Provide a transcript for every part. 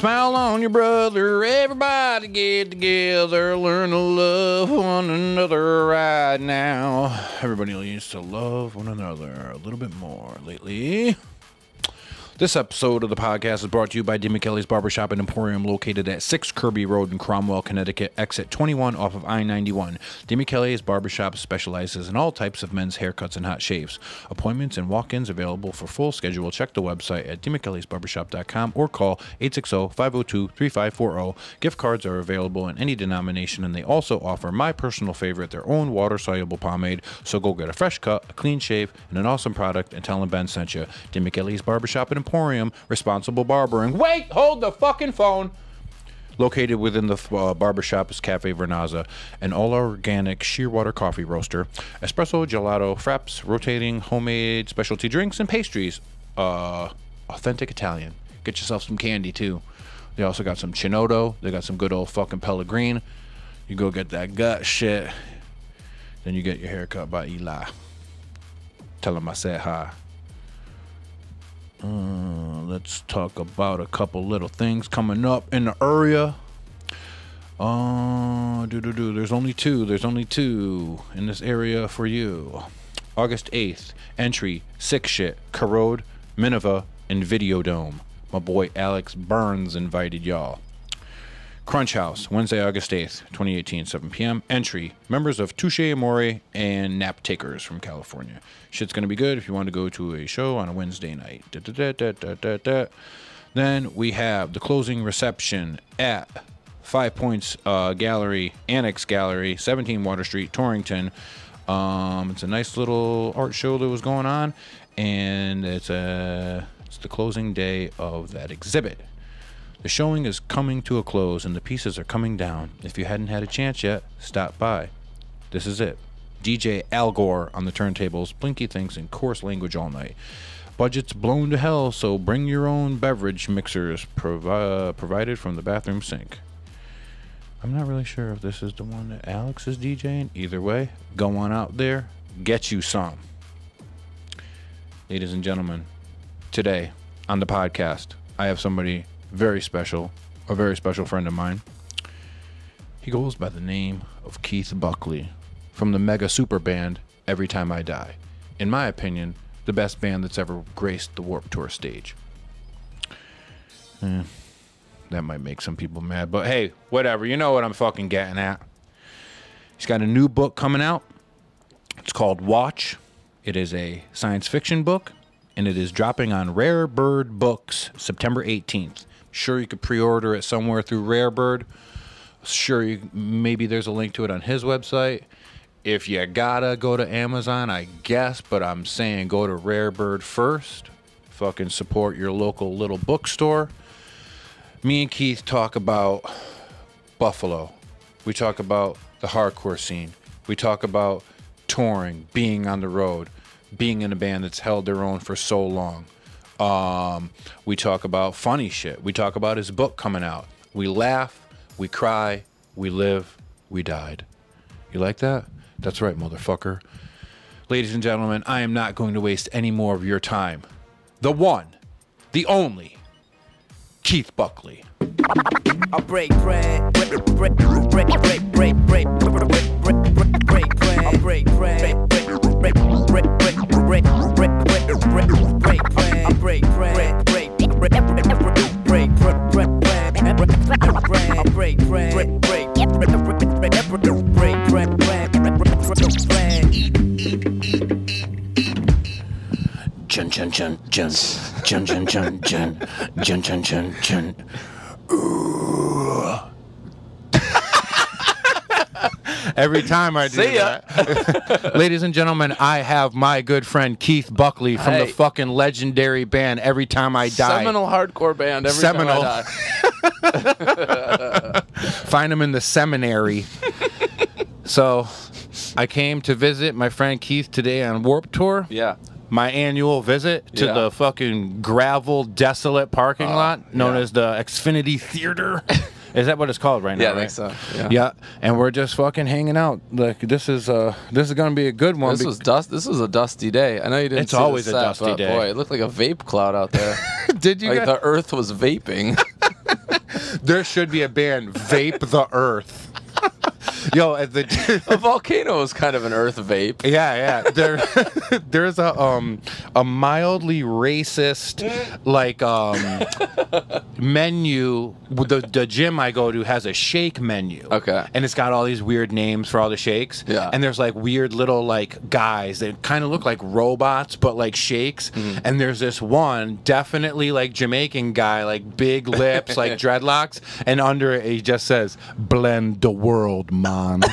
Smile on your brother. Everybody get together. Learn to love one another right now. Everybody needs to love one another a little bit more lately. This episode of the podcast is brought to you by Dimmy Kelly's Barbershop and Emporium, located at 6 Kirby Road in Cromwell, Connecticut, exit 21 off of I 91. Dimmy Kelly's Barbershop specializes in all types of men's haircuts and hot shaves. Appointments and walk ins available for full schedule. Check the website at DimmyKelly'sBarbershop.com or call 860 502 3540. Gift cards are available in any denomination, and they also offer my personal favorite, their own water soluble pomade. So go get a fresh cut, a clean shave, and an awesome product, and tell them Ben sent you. Dimmy Kelly's Barbershop and Emporium, responsible barbering. Wait, hold the fucking phone. Located within the uh, barbershop is Cafe Vernaza, an all organic shearwater coffee roaster, espresso, gelato, fraps, rotating homemade specialty drinks, and pastries. Uh, authentic Italian. Get yourself some candy too. They also got some Chinotto. They got some good old fucking Pellegrino. You go get that gut shit. Then you get your haircut by Eli. Tell him I said hi. Uh, let's talk about a couple little things coming up in the area. Uh, do do do. There's only two. There's only two in this area for you. August 8th, entry, Sick Shit, Corrode, Minerva, and Videodome. My boy Alex Burns invited y'all. Crunch House, Wednesday, August 8th, 2018, 7 p.m. Entry, members of Touche Amore and Nap Takers from California. Shit's going to be good if you want to go to a show on a Wednesday night. Da, da, da. Then we have the closing reception at Five Points uh, Gallery, Annex Gallery, 17 Water Street, Torrington. Um, it's a nice little art show that was going on, and it's a it's the closing day of that exhibit. The showing is coming to a close and the pieces are coming down. If you hadn't had a chance yet, stop by. This is it. DJ Al Gore on the turntables, Blinky Things, and coarse language all night. Budget's blown to hell, so bring your own beverage mixers provi- provided from the bathroom sink. I'm not really sure if this is the one that Alex is DJing. Either way, go on out there, get you some. Ladies and gentlemen, today on the podcast, I have somebody very special, a very special friend of mine. He goes by the name of Keith Buckley from the mega super band Every Time I Die. In my opinion, the best band that's ever graced the Warped Tour stage. Eh, that might make some people mad, but hey, whatever. You know what I'm fucking getting at. He's got a new book coming out. It's called Watch. It is a science fiction book, and it is dropping on Rare Bird Books September 18th. Sure, you could pre-order it somewhere through Rarebird. Sure, you, maybe there's a link to it on his website. If you gotta go to Amazon, I guess, but I'm saying go to Rarebird first. Fucking support your local little bookstore. Me and Keith talk about Buffalo. We talk about the hardcore scene. We talk about touring, being on the road, being in a band that's held their own for so long. Um, we talk about funny shit. We talk about his book coming out. We laugh, we cry, we live, we died. You like that? That's right, motherfucker. Ladies and gentlemen, I am not going to waste any more of your time. The one, the only, Keith Buckley. I break bread, break break break break break break break break break break break break break break break break break break break bread, break break break break break break bread, break bread, break break. Chun chun chun chun chun chun chun chun chun chun chun chun. Every time I do See ya. that, ladies and gentlemen, I have my good friend Keith Buckley from the fucking legendary band. Every time I die, Seminal hardcore band. Every Seminal. Time I die. find him in the seminary. so, I came to visit my friend Keith today on Warped Tour. Yeah. my annual visit to Yeah. the fucking gravel desolate parking uh, lot known yeah. as the Xfinity Theater. is that what it's called right now? Yeah, I right? think so. Yeah. Yeah, and we're just fucking hanging out. Like this is uh this is gonna be a good one. This was dust. This was a dusty day. I know you didn't. It's always a set, dusty day. Boy, it looked like a vape cloud out there. Did you like guys- the Earth was vaping. there should be a band, Vape the Earth. Yo, at the A volcano is kind of an earth vape. Yeah, yeah. There, there's a um a mildly racist like um menu. The the gym I go to has a shake menu. Okay. and it's got all these weird names for all the shakes. Yeah. and there's like weird little like guys that kind of look like robots but like shakes. Mm-hmm. And there's this one definitely like Jamaican guy, like big lips, like dreadlocks, and under it he just says "Blend the world, man."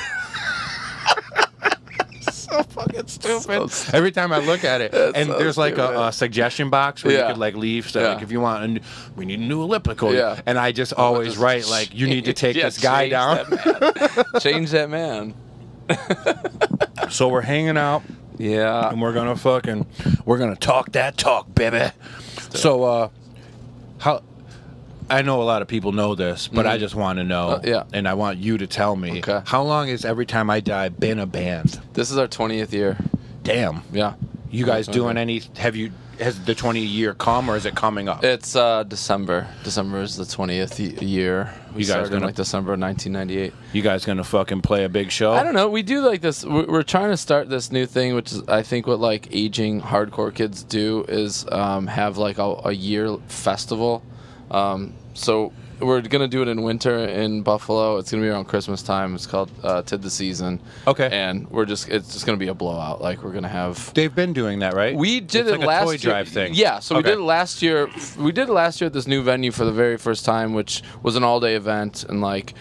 so fucking stupid. So Every time I look at it, and so there's like a, a suggestion box where Yeah. you could like leave stuff. Yeah. Like if you want, a new, we need a new elliptical. Yeah. And I just always just write like, you need to take Yeah, this guy down. that. Change that man. So we're hanging out, Yeah. and we're gonna fucking, we're gonna talk that talk, baby. So, uh, how? I know a lot of people know this, but I just want to know, Uh, yeah. and I want you to tell me, Okay. how long has Every Time I Die been a band? This is our 20th year. Damn, Yeah. you guys Okay. doing any? Have you? Has the 20 year come, or is it coming up? It's uh, December. December is the 20th year. We You guys gonna- like December 1998. You guys gonna fucking play a big show? I don't know. We do like this. We're, we're trying to start this new thing, which is I think what like aging hardcore kids do is um, have like a, a year festival. Um, so we're gonna do it in winter in Buffalo. It's gonna be around Christmas time. It's called uh, Tid the Season. Okay. And we're just it's just gonna be a blowout. Like we're gonna have They've been doing that, right? we did It's it like a last toy year. drive thing. Yeah, so we did it last year. We did it last year at this new venue for the very first time, which was an all-day event and like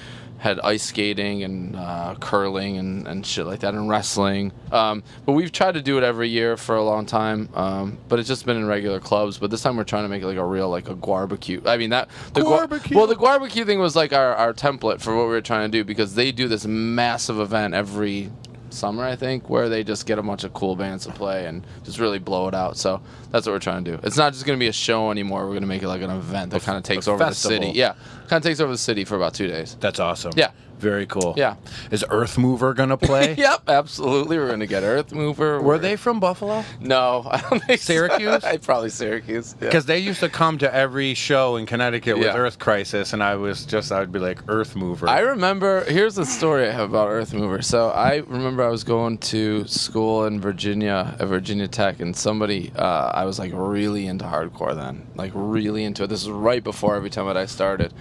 had ice skating and uh, curling and, and shit like that and wrestling. Um, but we've tried to do it every year for a long time. Um, but it's just been in regular clubs. But this time we're trying to make it like a real like a barbecue. I mean that the guar- Guarbecue. well the barbecue thing was like our, our template for what we were trying to do because they do this massive event every summer, I think, where they just get a bunch of cool bands to play and just really blow it out. So that's what we're trying to do. It's not just going to be a show anymore. We're going to make it like an event that kind of takes over festival. the city. Yeah, kind of takes over the city for about two days. That's awesome. Yeah. Very cool. Yeah. Is Earth Mover gonna play? Yep, absolutely. We're going to get Earth Mover. Were they from Buffalo? No, I don't think so. Syracuse? I probably Syracuse. Yeah. Because they used to come to every show in Connecticut with Yeah. Earth Crisis, and I was just, I'd be like, Earth Mover. I remember. Here's a story I have about Earth Mover. So I remember I was going to school in Virginia, at Virginia Tech, and somebody. Uh, I was like really into hardcore then, like really into it. This was right before every time that I started,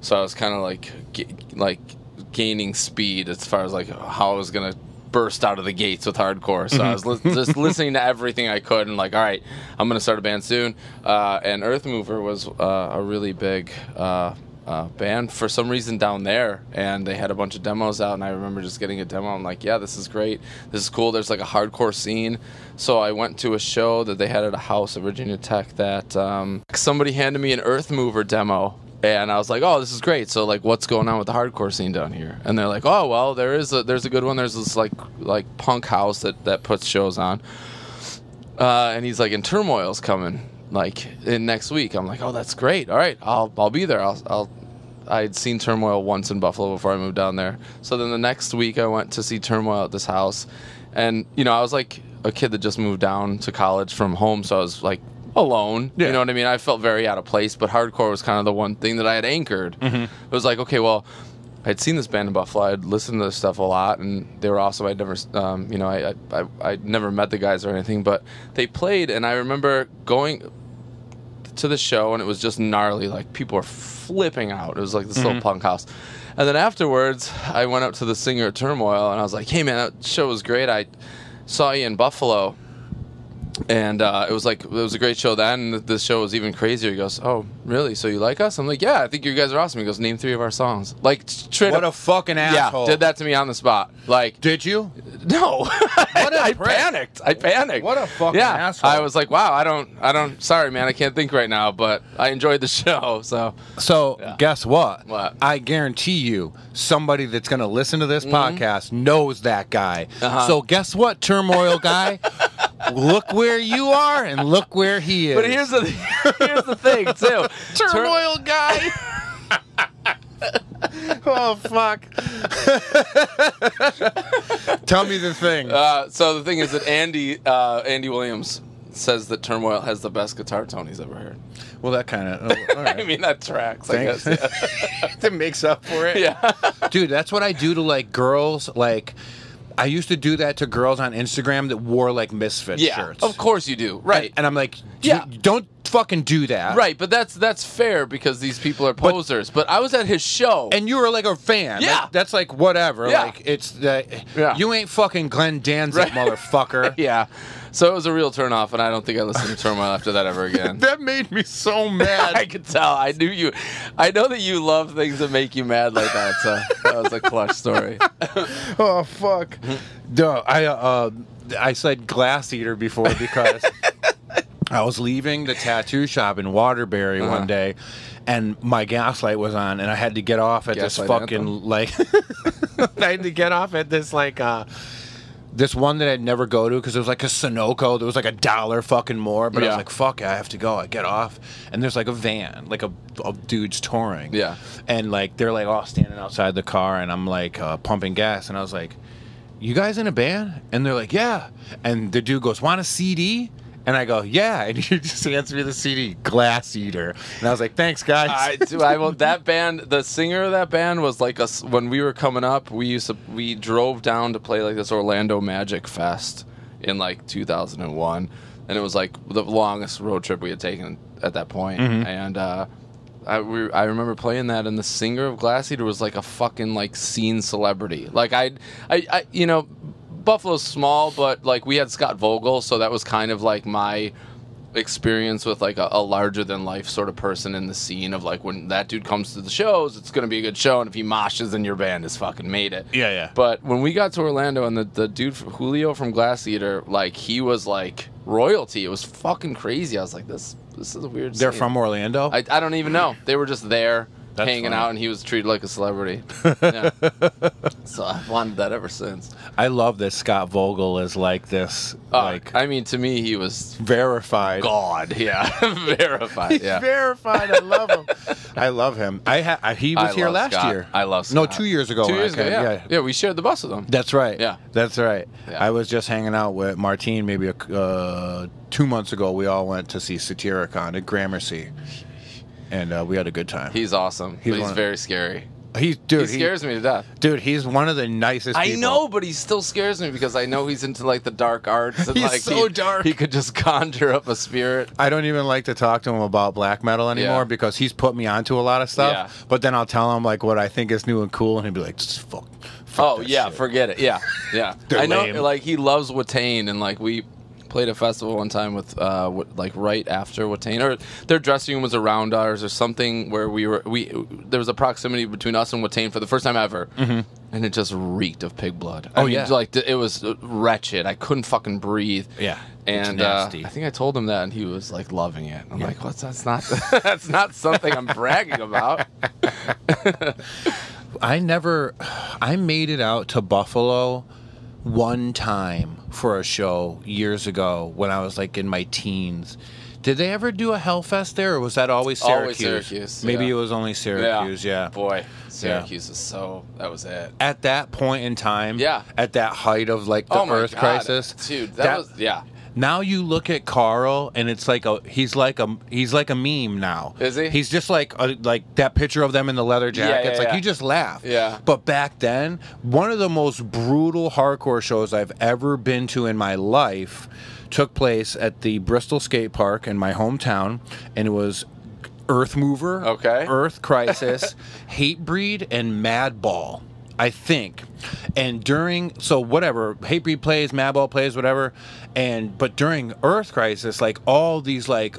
so I was kind of like, like gaining speed as far as like how I was gonna burst out of the gates with hardcore. So I was li- just listening to everything I could and like, all right, I'm gonna start a band soon. Uh, and Earth Mover was uh, a really big. Uh, uh, band for some reason down there, and they had a bunch of demos out. And I remember just getting a demo. I'm like, yeah, this is great. This is cool. There's like a hardcore scene. So I went to a show that they had at a house at Virginia Tech that um, somebody handed me an Earth Mover demo. And I was like, "Oh, this is great." So, like, what's going on with the hardcore scene down here? And they're like, "Oh, well, there is a there's a good one. There's this like like punk house that that puts shows on." Uh, and he's like, "In Turmoil's coming like in next week." I'm like, "Oh, that's great. All right, I'll I'll be there. I'll I'll." I'd seen Turmoil once in Buffalo before I moved down there. So then the next week I went to see Turmoil at this house, and you know I was like a kid that just moved down to college from home, so I was like alone. Yeah. You know what I mean? I felt very out of place, but hardcore was kind of the one thing that I had anchored. It was like, okay, well, I'd seen this band in Buffalo. I'd listened to their stuff a lot, and they were awesome. I'd never, um, you know, I, I, I I'd never met the guys or anything, but they played, and I remember going to the show, and it was just gnarly. Like people were flipping out. It was like this little punk house. And then afterwards, I went up to the singer at Turmoil, and I was like, "Hey, man, that show was great. I saw you in Buffalo." And uh, it was like it was a great show then. and This show was even crazier. He goes, "Oh, really? So you like us?" I'm like, "Yeah, I think you guys are awesome." He goes, "Name three of our songs." Like straight what up, a fucking yeah, asshole. did that to me on the spot. Like, Did you? no, What a I prick. panicked. I panicked. What a fucking yeah. asshole. I was like, "Wow, I don't, I don't. Sorry, man, I can't think right now, but I enjoyed the show." So So, Yeah. guess what? What? I guarantee you, somebody that's going to listen to this podcast knows that guy. Mm-hmm. Uh-huh. So, guess what, Turmoil guy? Look where you are and look where he is. But here's the here's the thing too. Turmoil guy. oh fuck! Tell me the thing. Uh, so the thing is that Andy uh, Andy Williams says that Turmoil has the best guitar tone he's ever heard. Well, that kind of. Oh, right. I mean, that tracks. I Thanks. guess. that makes up for it. Yeah. dude that's what i do to like girls like i used to do that to girls on instagram that wore like misfit yeah. shirts Of course you do. Right. and, and i'm like Yeah. don't fucking do that right. But that's that's fair because these people are posers. But, I was at his show. and you were like a fan Yeah. That- that's like whatever Yeah. like it's the Yeah. you ain't fucking glenn danzig Right. motherfucker yeah. So it was a real turn off, and I don't think I listened to Turmoil after that ever again. that made me so mad. I could tell. I knew you. I know that you love things that make you mad like that. So that was a clutch story. oh fuck Duh, i uh i said glass eater before because I was leaving the tattoo shop in Waterbury Uh-huh. one day, and my gas light was on, and I had to get off at this fucking anthem? like. I had to get off at this like uh, this one that I'd never go to because it was like a Sunoco. There was like a dollar fucking more, but I Yeah. was like, "Fuck, it, I have to go." I get off, and there's like a van, like a of dudes touring. Yeah. and like they're like all standing outside the car, and I'm like uh, pumping gas, and I was like you guys in a band? And they're like, yeah. And the dude goes, want a CD? And I go, yeah. And he just hands me the CD, Glass Eater. And I was like, thanks, guys. I do. I will. That band, the singer of that band was like us when we were coming up. We used to we drove down to play like this Orlando Magic Fest in like 2001, and it was like the longest road trip we had taken at that point. And uh, I we, I remember playing that, and the singer of Glass Eater was like a fucking like scene celebrity. Like I, I, I you know. Buffalo's small, but like we had Scott Vogel, so that was kind of like my experience with like a, a larger than life sort of person in the scene of like when that dude comes to the shows, it's gonna be a good show, and if he moshes, then your band has fucking made it. Yeah, yeah. But when we got to Orlando and the, the dude Julio from Glass Eater, like he was like royalty. It was fucking crazy. I was like, this this is a weird. they're scene. from Orlando? I, I don't even know. They were just there. That's hanging funny. out, and he was treated like a celebrity. Yeah. so I've wanted that ever since. I love that Scott Vogel is like this, Uh, like, I mean, to me, he was verified. God. Yeah, verified. Yeah. verified. I love him. I love him. I, ha- I He was I here last Scott. year. I love Scott. No, two years ago. Two years ago, came. yeah. yeah. we shared the bus with him. That's right. Yeah. That's right. Yeah. I was just hanging out with Martine maybe a, uh, two months ago. We all went to see Satyricon at Gramercy. And uh, we had a good time. He's awesome. He's but he's very scary. he's dude. he scares me to death. Dude, he's one of the nicest. I people. know, but he still scares me because I know he's into like the dark arts and He's like so he, dark. He could just conjure up a spirit. I don't even like to talk to him about black metal anymore Yeah. because he's put me onto a lot of stuff. Yeah. But then I'll tell him like what I think is new and cool, and he'll be like, "Just fuck." fuck Oh yeah, shit." forget it. Yeah, yeah. I know. lame. Like he loves Watain, and like we played a festival one time with uh like right after Watain, or their dressing room was around ours, or something where we were we there was a proximity between us and Watain for the first time ever, and it just reeked of pig blood. I Mm-hmm. Oh, mean, yeah. like it was wretched. I couldn't fucking breathe. Yeah, And uh. I think I told him that, and he was like loving it. I'm like, "What's that's not that's not something I'm bragging about." I never, I made it out to Buffalo one time for a show years ago when I was like in my teens. Did they ever do a Hellfest there, or was that always Always Syracuse? Syracuse, Maybe yeah. it was only Syracuse. Yeah. Boy, Syracuse is so. That was it. At that point in time, Yeah. at that height of like the oh my Earth God. crisis, dude. That, was yeah. Now you look at Karl, and it's like a he's like a he's like a meme now. Is he? He's just like a, like that picture of them in the leather Yeah, jackets. yeah, like yeah. you just laugh. Yeah. But back then, one of the most brutal hardcore shows I've ever been to in my life took place at the Bristol Skate Park in my hometown, and it was Earth Mover, Okay. Earth Crisis, Hatebreed, and Madball. I think. And during so whatever, Hatebreed plays, Madball plays, whatever. And but during Earth Crisis, like all these like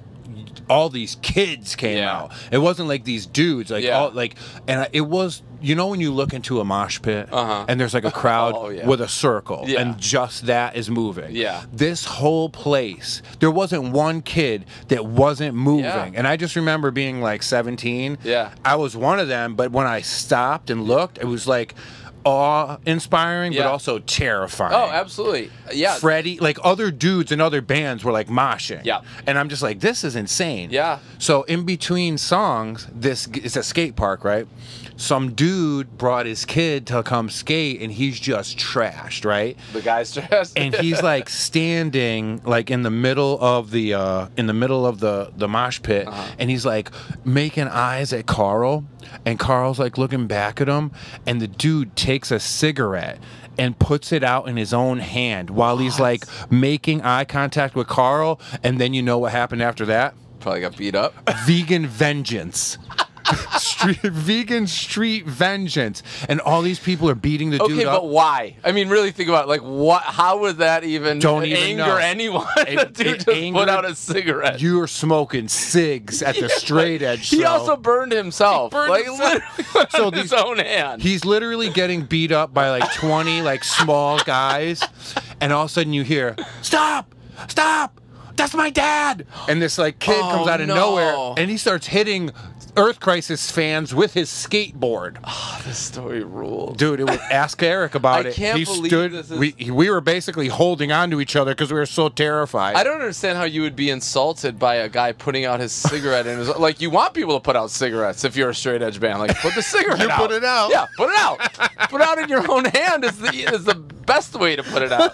all these kids came Yeah. out. It wasn't like these dudes, like Yeah. all like and I- it was you know when you look into a mosh pit Uh-huh. and there's like a crowd Oh, yeah. with a circle Yeah. and just that is moving. Yeah. This whole place, there wasn't one kid that wasn't moving. Yeah. And I just remember being like 17. Yeah. I was one of them, but when I stopped and looked, it was like awe-inspiring, Yeah. but also terrifying. Oh, absolutely. Yeah. Freddie, like other dudes and other bands were like moshing. Yeah. And I'm just like, this is insane. Yeah. So in between songs, this is a skate park, right? Some dude brought his kid to come skate, and he's just trashed, right? the guy's trashed, and he's like standing like in the middle of the uh in the middle of the the mosh pit Uh-huh. and he's like making eyes at Karl and Karl's like looking back at him and the dude takes a cigarette and puts it out in his own hand while he's like making eye contact with Karl and then you know what happened after that? Probably got beat up. vegan vengeance street vegan street vengeance and all these people are beating the dude Okay, up but why? I mean, really think about it. like what? How would that even Don't even anger know. anyone? It- Dude it just put out a cigarette. you were smoking cigs at the straight edge. he also burned himself. He burned like himself. literally So with these- his own hand. He's literally getting beat up by like 20 like small guys, and all of a sudden you hear, "Stop! Stop! That's my dad!" And this like kid Oh, comes out of no. nowhere, and he starts hitting Earth Crisis fans with his skateboard. this story ruled. Dude, it was ask Eric about I it. I can't he believe stood. this is- We we were basically holding on to each other because we were so terrified. I don't understand how you would be insulted by a guy putting out his cigarette in his like you want people to put out cigarettes if you're a straight edge band like put the cigarette You out put it out. yeah put it out put it out in your own hand is the is the best way to put it out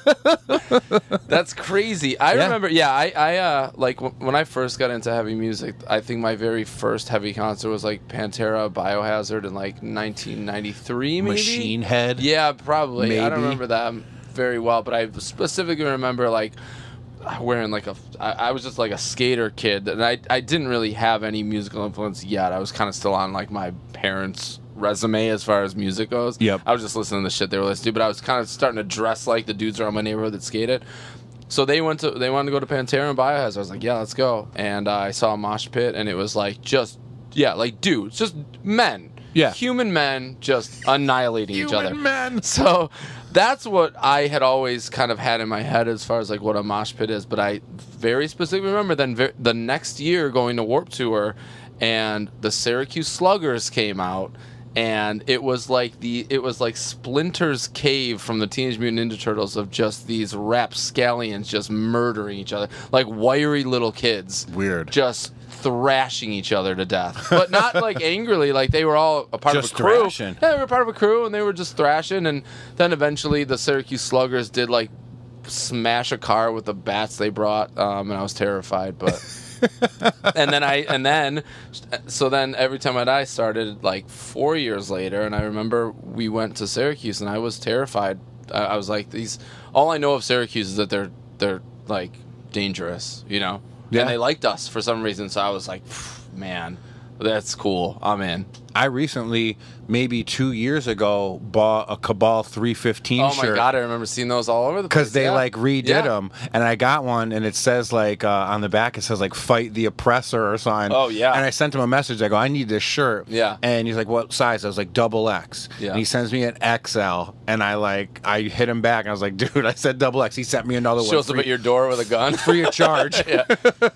that's crazy I Yeah. remember yeah I I uh like w- when I first got into heavy music I think my very first heavy concert was like Pantera Biohazard in like 1993 maybe Machine Head. yeah, probably. I don't remember that very well, but I specifically remember like wearing like a. I, I was just like a skater kid, and I I didn't really have any musical influence yet. I was kind of still on like my parents' resume as far as music goes. Yep. I was just listening to the shit they were listening to, but I was kind of starting to dress like the dudes around my neighborhood that skated. So they went to they wanted to go to Pantera and Biohazard. I was like, yeah, let's go. And uh, I saw a mosh pit, and it was like just yeah, like dudes, just men. Yeah. human men just annihilating each other. Human men. So that's what I had always kind of had in my head as far as like what a mosh pit is. But I very specifically remember then ve- the next year going to Warped Tour, and the Syracuse Sluggers came out. And it was like the it was like Splinter's cave from the Teenage Mutant Ninja Turtles of just these rapscallions just murdering each other like wiry little kids Weird. just thrashing each other to death, but not like angrily. Like they were all a part Just of a crew. thrashing. Yeah, they were part of a crew, and they were just thrashing. And then eventually, the Syracuse Sluggers did like smash a car with the bats they brought, um, and I was terrified. But and then I and then so then every time I die started like four years later, and I remember we went to Syracuse, and I was terrified. I, I was like, these. All I know of Syracuse is that they're they're like dangerous, you know. Yeah. And they liked us for some reason, so I was like, man, that's cool. I'm in. I recently, maybe two years ago, bought a Cabal 315 Oh my shirt. god, I remember seeing those all over the place. because they yeah. like redid Yeah. them, and I got one, and it says like uh, on the back, it says like "fight the oppressor" or something. Oh, yeah. And I sent him a message. I go, "I need this shirt." Yeah. And he's like, "What size?" I was like, "Double X." Yeah. And he sends me an XL, and I like I hit him back. And I was like, "Dude, I said double X." He sent me another one. Shows up at your door with a gun. free of charge. yeah.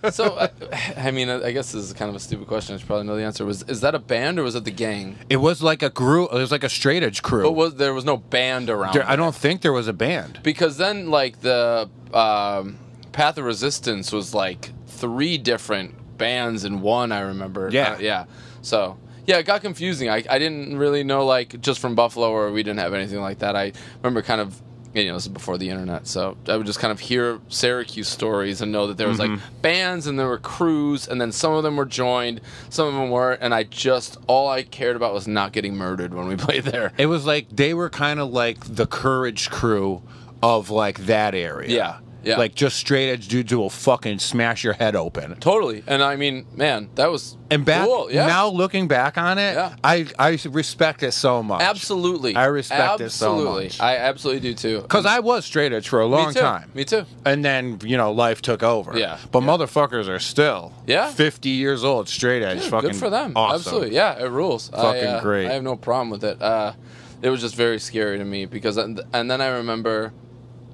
So, I, I mean, I guess this is kind of a stupid question. I should probably know the answer. Was is that a band or was it the gang? It was like a group. It was like a straight edge crew. But was there was no band around? There- I don't think there was a band. because then like the um, Path of Resistance was like three different bands in one. I remember. Yeah. Uh, yeah. So yeah, it got confusing. I I didn't really know like just from Buffalo or we didn't have anything like that. I remember kind of. You know, this is before the internet, so I would just kind of hear Syracuse stories and know that there was like mm-hmm. bands and there were crews, and then some of them were joined, some of them weren't, and I just all I cared about was not getting murdered when we played there. It was like they were kind of like the courage crew of like that area. Yeah, yeah. Like just straight edge dudes who will fucking smash your head open. Totally, and I mean, man, that was And back cool. Yeah. now looking back on it, Yeah. I I respect it so much. Absolutely. I respect it so absolutely. much. I absolutely do too. Because I was straight edge for a long Me time. Me too. And then, you know, life took over. Yeah. But Yeah. motherfuckers are still Yeah. 50 years old, straight edge. fucking Good for them. Awesome. Absolutely. Yeah, it rules. Fucking I, uh, great. I have no problem with it. Uh, it was just very scary to me because, and then I remember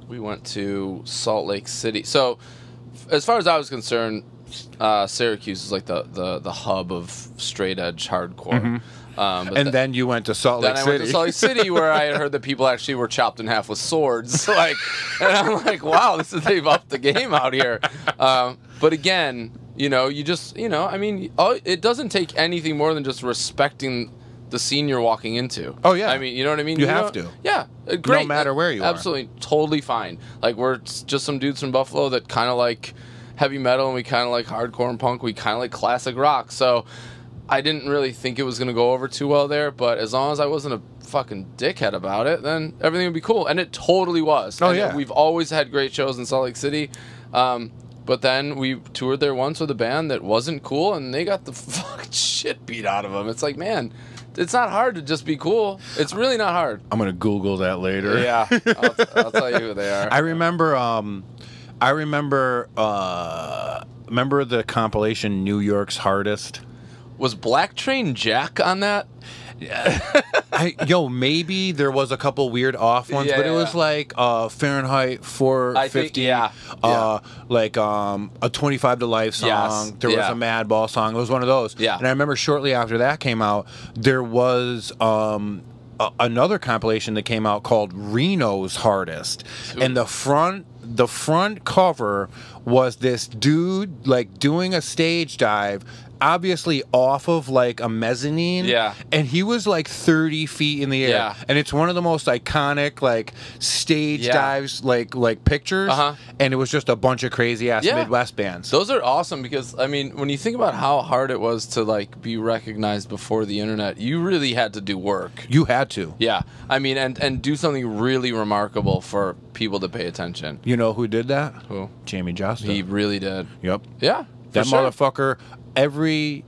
we went to Salt Lake City. So, as far as I was concerned, uh, Syracuse is like the, the the hub of straight edge hardcore. Um, And th- then you went to Salt Lake then I City. went to Salt Lake City where I had heard that people actually were chopped in half with swords. Like, and I'm like, wow, this is they've upped the game out here. Um, but again, you know, you just, you know, I mean, all, it doesn't take anything more than just respecting the scene you're walking into. Oh, yeah. I mean, you know what I mean. You have know- to. Yeah, uh, great. matter where you are. Absolutely, totally fine. Like we're just some dudes from Buffalo that kind of like heavy metal and we kind of like hardcore and punk. We kind of like classic rock. So I didn't really think it was going to go over too well there. But as long as I wasn't a fucking dickhead about it, then everything would be cool. And it totally was. Oh, And yeah. we've always had great shows in Salt Lake City. Um, but then we toured there once with a band that wasn't cool, and they got the fuck shit beat out of them. It's like, man, it's not hard to just be cool. It's really not hard. I'm gonna Google that later. Yeah, I'll, I'll tell you who they are. I remember. Um, I remember. Uh, remember the compilation New York's Hardest. Was Black Train Jack on that? I, yo, maybe there was a couple weird off ones, but it Yeah. was like uh, Fahrenheit 450. I think- yeah, Uh, like um, a 25 to Life song. Yes, There was a Madball song. It was one of those. Yeah. And I remember shortly after that came out, there was. Um, a- another compilation that came out called Reno's Hardest, and the front the front cover was this dude like doing a stage dive, obviously off of like a mezzanine. Yeah. and he was like thirty feet in the air, Yeah. and it's one of the most iconic like stage Yeah. dives like like pictures, Uh-huh. and it was just a bunch of crazy ass Yeah. Midwest bands. Those are awesome because I mean, when you think about how hard it was to like be recognized before the internet, you really had to do work. you had to. Yeah, I mean, and and do something really remarkable for people to pay attention. You know who did that? Who? Jamey Jasta. He really did. yep. Yeah, That sure. motherfucker. Every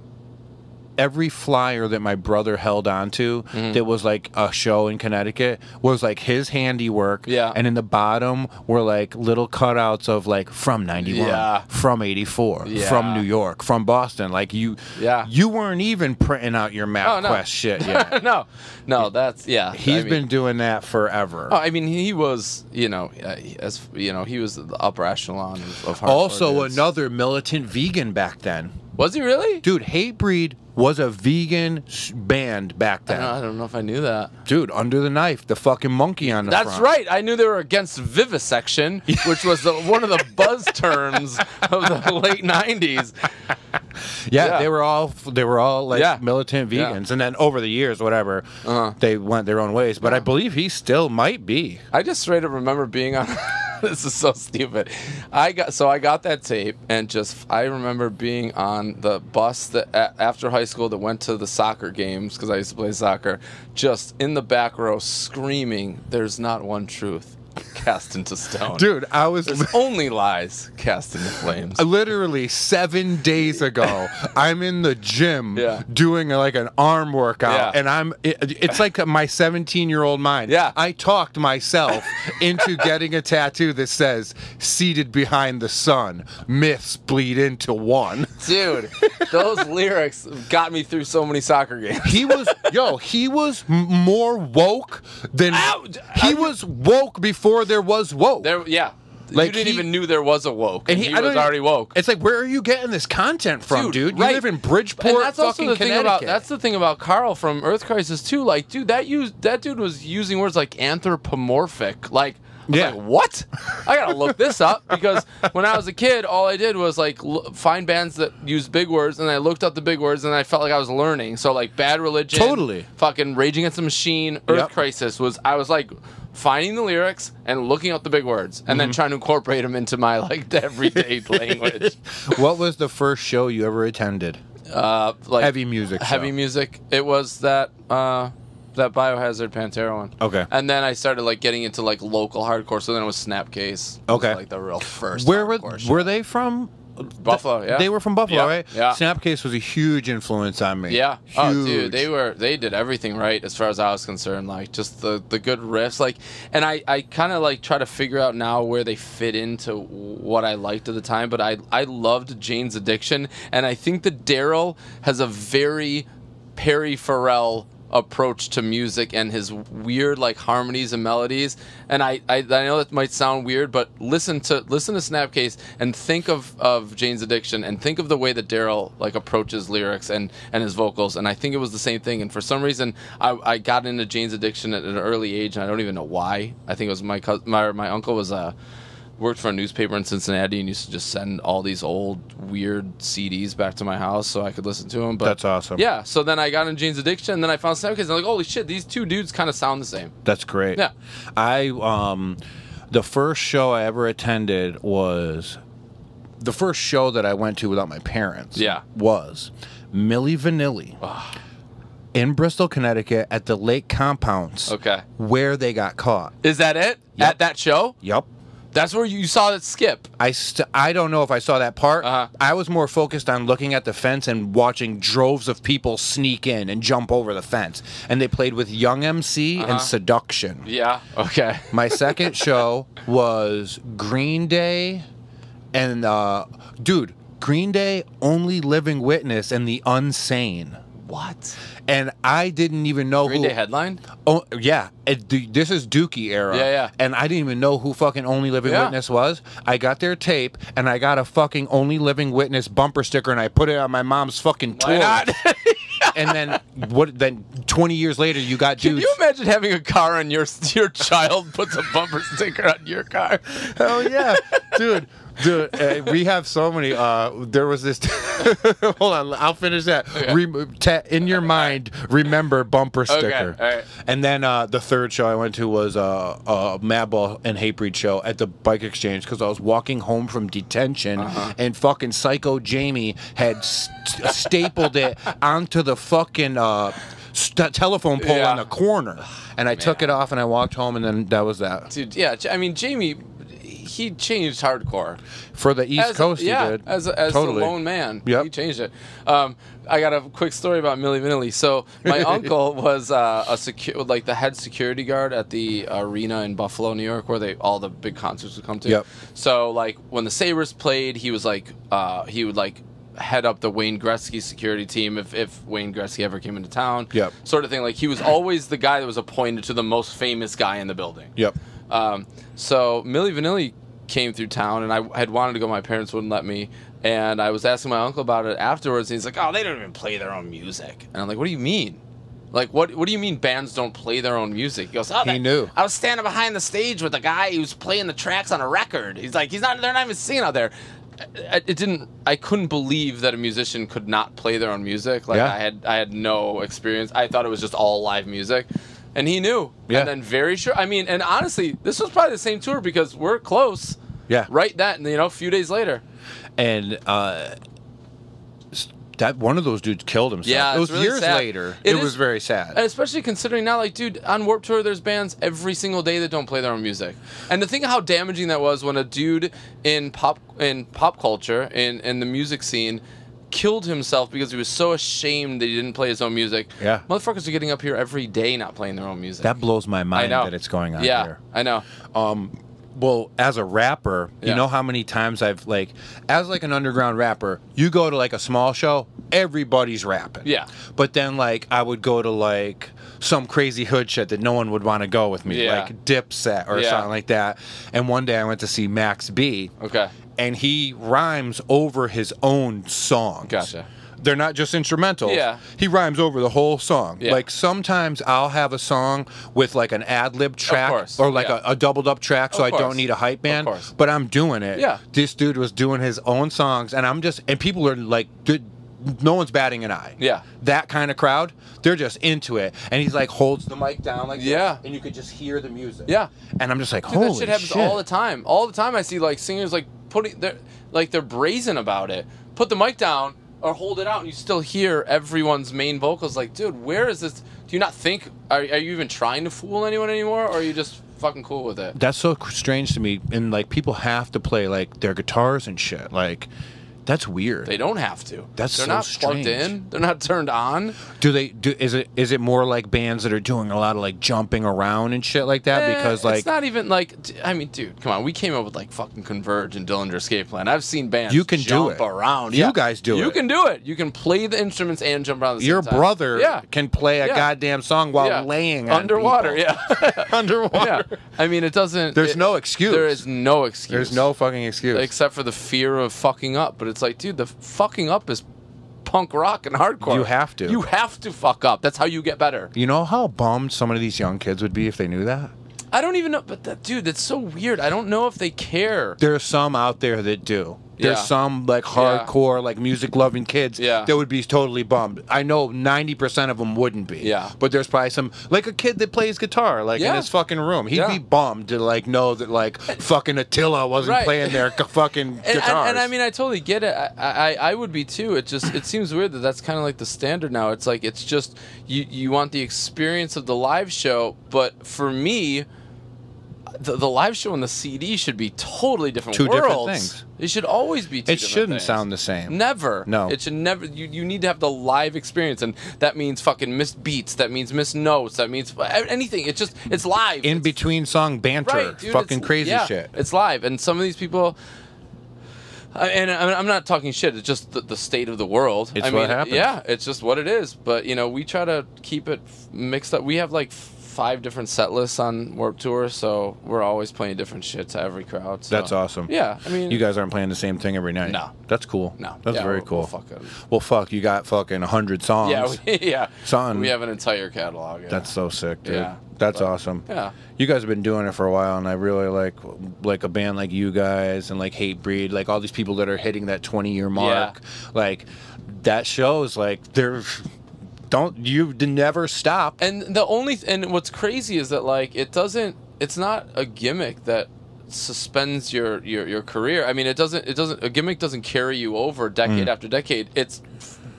every flyer that my brother held onto Mm-hmm. that was like a show in Connecticut was like his handiwork. Yeah. And in the bottom were like little cutouts of like from ninety one, Yeah. from eighty four, Yeah. from New York, from Boston. Like you Yeah. you weren't even printing out your MapQuest Oh, no. shit yet. no, no, that's yeah. He's I mean- been doing that forever. Oh, I mean, he was, you know, uh, as you know, he was the upper echelon of, of also another militant vegan back then. Was he really? Dude, Hatebreed was a vegan s- band back I then. don't, I don't know if I knew that. Dude, under the knife, the fucking monkey on the That's front. right. I knew they were against vivisection, which was the, one of the buzz terms of the late '90s. Yeah, Yeah. they were all they were all like Yeah. militant Yeah. vegans, and then over the years, whatever, Uh-huh. they went their own ways. But I believe he still might be. I just straight up remember being on. this is so stupid. I got so I got that tape and just I remember being on the bus that after high school that went to the soccer games because I used to play soccer. Just in the back row screaming, "There's not one truth cast into stone, Dude, I was There's only lies cast into flames." literally seven days ago. I'm in the gym Yeah. doing like an arm workout, Yeah. and I'm. It, it's like my 17 year old mind. Yeah. I talked myself into getting a tattoo that says "Seated behind the sun, myths bleed into one." Dude, those lyrics got me through so many soccer games. He was yo. He was more woke than Ow! he I'm- was woke before there was woke. There, yeah. Like, you didn't he- even knew there was a woke, and, he, don't was already woke. It's like, where are you getting this content from, dude? You right. live in Bridgeport, and that's also the thing about that's the thing about Karl from Earth Crisis too. Like, dude, that used that dude was using words like anthropomorphic. Like, I was Yeah. like, what? I gotta look this up because when I was a kid, all I did was like l- find bands that use big words, and I looked up the big words, and I felt like I was learning. So like, Bad Religion, Totally. fucking Rage Against the Machine, Earth Yep. Crisis was I was like. Finding the lyrics and looking up the big words, and Mm-hmm. then trying to incorporate them into my like everyday language. what was the first show you ever attended? Uh, like Heavy music. heavy show. music. It was that uh, that Biohazard Pantera one. Okay. And then I started like getting into like local hardcore. So then it was Snapcase. It was, Okay. like the real first. Where were show. were they from? Buffalo? Yeah. They were from Buffalo, Yeah, right? yeah. Snapcase was a huge influence on me. Yeah. Huge. Oh, dude, they were they did everything right as far as I was concerned. Like just the the good riffs, like, and I I kind of like try to figure out now where they fit into what I liked at the time. But I I loved Jane's Addiction, and I think that Daryl has a very Perry Farrell approach to music and his weird like harmonies and melodies. And I, I, I know that might sound weird, but listen to listen to Snapcase and think of, of Jane's Addiction and think of the way that Daryl like approaches lyrics and, and his vocals. And I think it was the same thing. And for some reason, I, I got into Jane's Addiction at an early age, and I don't even know why. I think it was my cous- my my uncle was a worked for a newspaper in Cincinnati and used to just send all these old weird CDs back to my house so I could listen to them. But That's awesome. Yeah. So then I got in Jane's Addiction, and then I found Snapcase, and I'm like, holy shit, these two dudes kind of sound the same. That's great. Yeah. I um the first show I ever attended was the first show that I went to without my parents. Yeah. Was Milli Vanilli in Bristol, Connecticut at the Lake Compounce. Okay. Where they got caught. Is that it Yep. at that show? Yep. That's where you saw that skip. I st- I don't know if I saw that part. Uh-huh. I was more focused on looking at the fence and watching droves of people sneak in and jump over the fence. And they played with Young MC Uh-huh. and Seduction. Yeah. Okay. My second show was Green Day, and uh, dude, Green Day, Only Living Witness, and The Unsane. What? And I didn't even know Green who. Day headline? Oh yeah, it, this is Dookie era. Yeah, yeah. And I didn't even know who fucking Only Living Yeah. Witness was. I got their tape, and I got a fucking Only Living Witness bumper sticker, and I put it on my mom's fucking not? and then what? Then twenty years later, you got Can you imagine having a car and your your child puts a bumper sticker on your car? Hell yeah, dude. Dude, uh, we have so many. Uh, there was this. hold on, I'll finish that. Rem- ta- in your mind, remember bumper sticker. right. And then uh, the third show I went to was uh, a Madball and Hatebreed show at the Bike Exchange because I was walking home from detention Uh-huh. and fucking Psycho Jamey had st- stapled it onto the fucking. Uh, st- telephone pole Yeah. on the corner, and I took it off and I walked home, and then that was that. Dude, yeah. I mean, Jamey, he changed hardcore. For the East as, Coast, yeah, he did. as a, as totally. a lone man. Yep. he changed it. Um, I got a quick story about Milli Vanilli. So my uncle was uh, a secu- like the head security guard at the arena in Buffalo, New York, where they all the big concerts would come to. Yep. So like when the Sabres played, he was like uh, he would like head up the Wayne Gretzky security team if, if Wayne Gretzky ever came into town. Yep. Sort of thing. Like he was always the guy that was appointed to the most famous guy in the building. Yep. Um, so Milli Vanilli came through town, and I had wanted to go. My parents wouldn't let me, and I was asking my uncle about it afterwards. And he's like, "Oh, they don't even play their own music." And I'm like, "What do you mean? Like, what? What do you mean bands don't play their own music?" He goes, "Oh, He knew. I was standing behind the stage with a guy who's playing the tracks on a record. He's like, he's not. They're not even singing out there." I- It didn't. I couldn't believe that a musician could not play their own music. Like Yeah. I had, I had no experience. I thought it was just all live music, and he knew. Yeah. And then very sure. I mean, and honestly, this was probably the same tour because we're close. Yeah. Right. That and you know, a few days later. and uh, that one of those dudes killed himself. Yeah, it was really years sad. later. It It, is- was very sad. And especially considering now, like, dude, on Warped Tour, there's bands every single day that don't play their own music. And to think of how damaging that was when a dude in pop in pop culture in in the music scene killed himself because he was so ashamed that he didn't play his own music. Yeah. motherfuckers are getting up here every day not playing their own music. that blows my mind that it's going on Yeah, here. I know. Um, well, as a rapper, you Yeah. know how many times I've like, as like an underground rapper, you go to like a small show, everybody's rapping. Yeah. But then like I would go to like some crazy hood shit that no one would want to go with me, Yeah. like Dipset or Yeah. something like that. And one day I went to see Max B. Okay. And he rhymes over his own songs. Gotcha. They're not just instrumentals. Yeah. He rhymes over the whole song. Yeah. Like sometimes I'll have a song with like an ad lib track or like Yeah. a, a doubled up track, so I don't need a hype band. course. But I'm doing it. Yeah. This dude was doing his own songs, and I'm just and people are like, dude, no one's batting an eye. Yeah. That kind of crowd, they're just into it, and he's like holds the mic down like this, Yeah. and you could just hear the music. Yeah. And I'm just like, Dude, holy that shit happens all the time. All the time, I see like singers like putting they're like they're brazen about it. Put the mic down or hold it out, and you still hear everyone's main vocals. Like, dude, where is this? Do you not think? Are, are you even trying to fool anyone anymore, or are you just fucking cool with it? that's so strange to me and like people have to play like their guitars and shit like That's weird. They don't have to. That's They're so not plugged strange. in. They're not turned on. do they do? Is it is it more like bands that are doing a lot of like jumping around and shit like that? Eh, because like it's not even like I mean, dude, come on. We came up with like fucking Converge and Dillinger Escape Plan. I've seen bands You can do jump it. around. You Yeah. guys do You it. You can do it. You can play the instruments and jump around. Your same time. brother yeah. can play a Yeah. goddamn song while yeah. laying on underwater. Yeah. underwater. yeah. I mean, it doesn't. There's it- no excuse. There is no excuse. There's no fucking excuse. except for the fear of fucking up. But it's like, dude, the fucking up is punk rock and hardcore. You have to. You have to fuck up. That's how you get better. you know how bummed some of these young kids would be if they knew that? I don't even know, but that, dude, that's so weird. I don't know if they care. There are some out there that do. There's Yeah. some like hardcore, like music loving kids Yeah. that would be totally bummed. I know 90% of them wouldn't be. Yeah. But there's probably some, like a kid that plays guitar, like in his fucking room. He'd Yeah. be bummed to like know that like fucking Attila wasn't Right. playing their fucking And, guitars. and, and I mean, I totally get it. I, I, I would be too. It just it seems weird that that's kind of like the standard now. It's like it's just you you want the experience of the live show, but for me, the, the live show and the CD should be totally different Two worlds. different things. It should always be. Two it shouldn't things. sound the same. Never. No. It should never. You, you need to have the live experience, and that means fucking missed beats. That means missed notes. That means anything. It's just it's live. In It's- between song banter, right, dude, fucking crazy yeah, shit. It's live, and some of these people. I- And I'm not talking shit. It's just the, the state of the world. It's I what mean, happens. Yeah, it's just what it is. But you know, we try to keep it mixed up. We have like five different set lists on Warped Tour, so we're always playing different shit to every crowd. So. That's awesome. Yeah, I mean, You guys aren't playing the same thing every night. No. That's cool. No, That's Yeah, very cool. we'll fuck. Well, fuck, you got fucking 100 songs. Yeah, we, yeah. Son. We have an entire catalog. Yeah. That's so sick, dude. Yeah, That's but- awesome. yeah. You guys have been doing it for a while, and I really like like a band like you guys and like Hatebreed, like all these people that are hitting that 20 year mark. Like that shows like they're don't you never stop. And the only and what's crazy is that like it doesn't. It's not a gimmick that suspends your your your career. I mean, it doesn't. It doesn't. A gimmick doesn't carry you over decade after decade. It's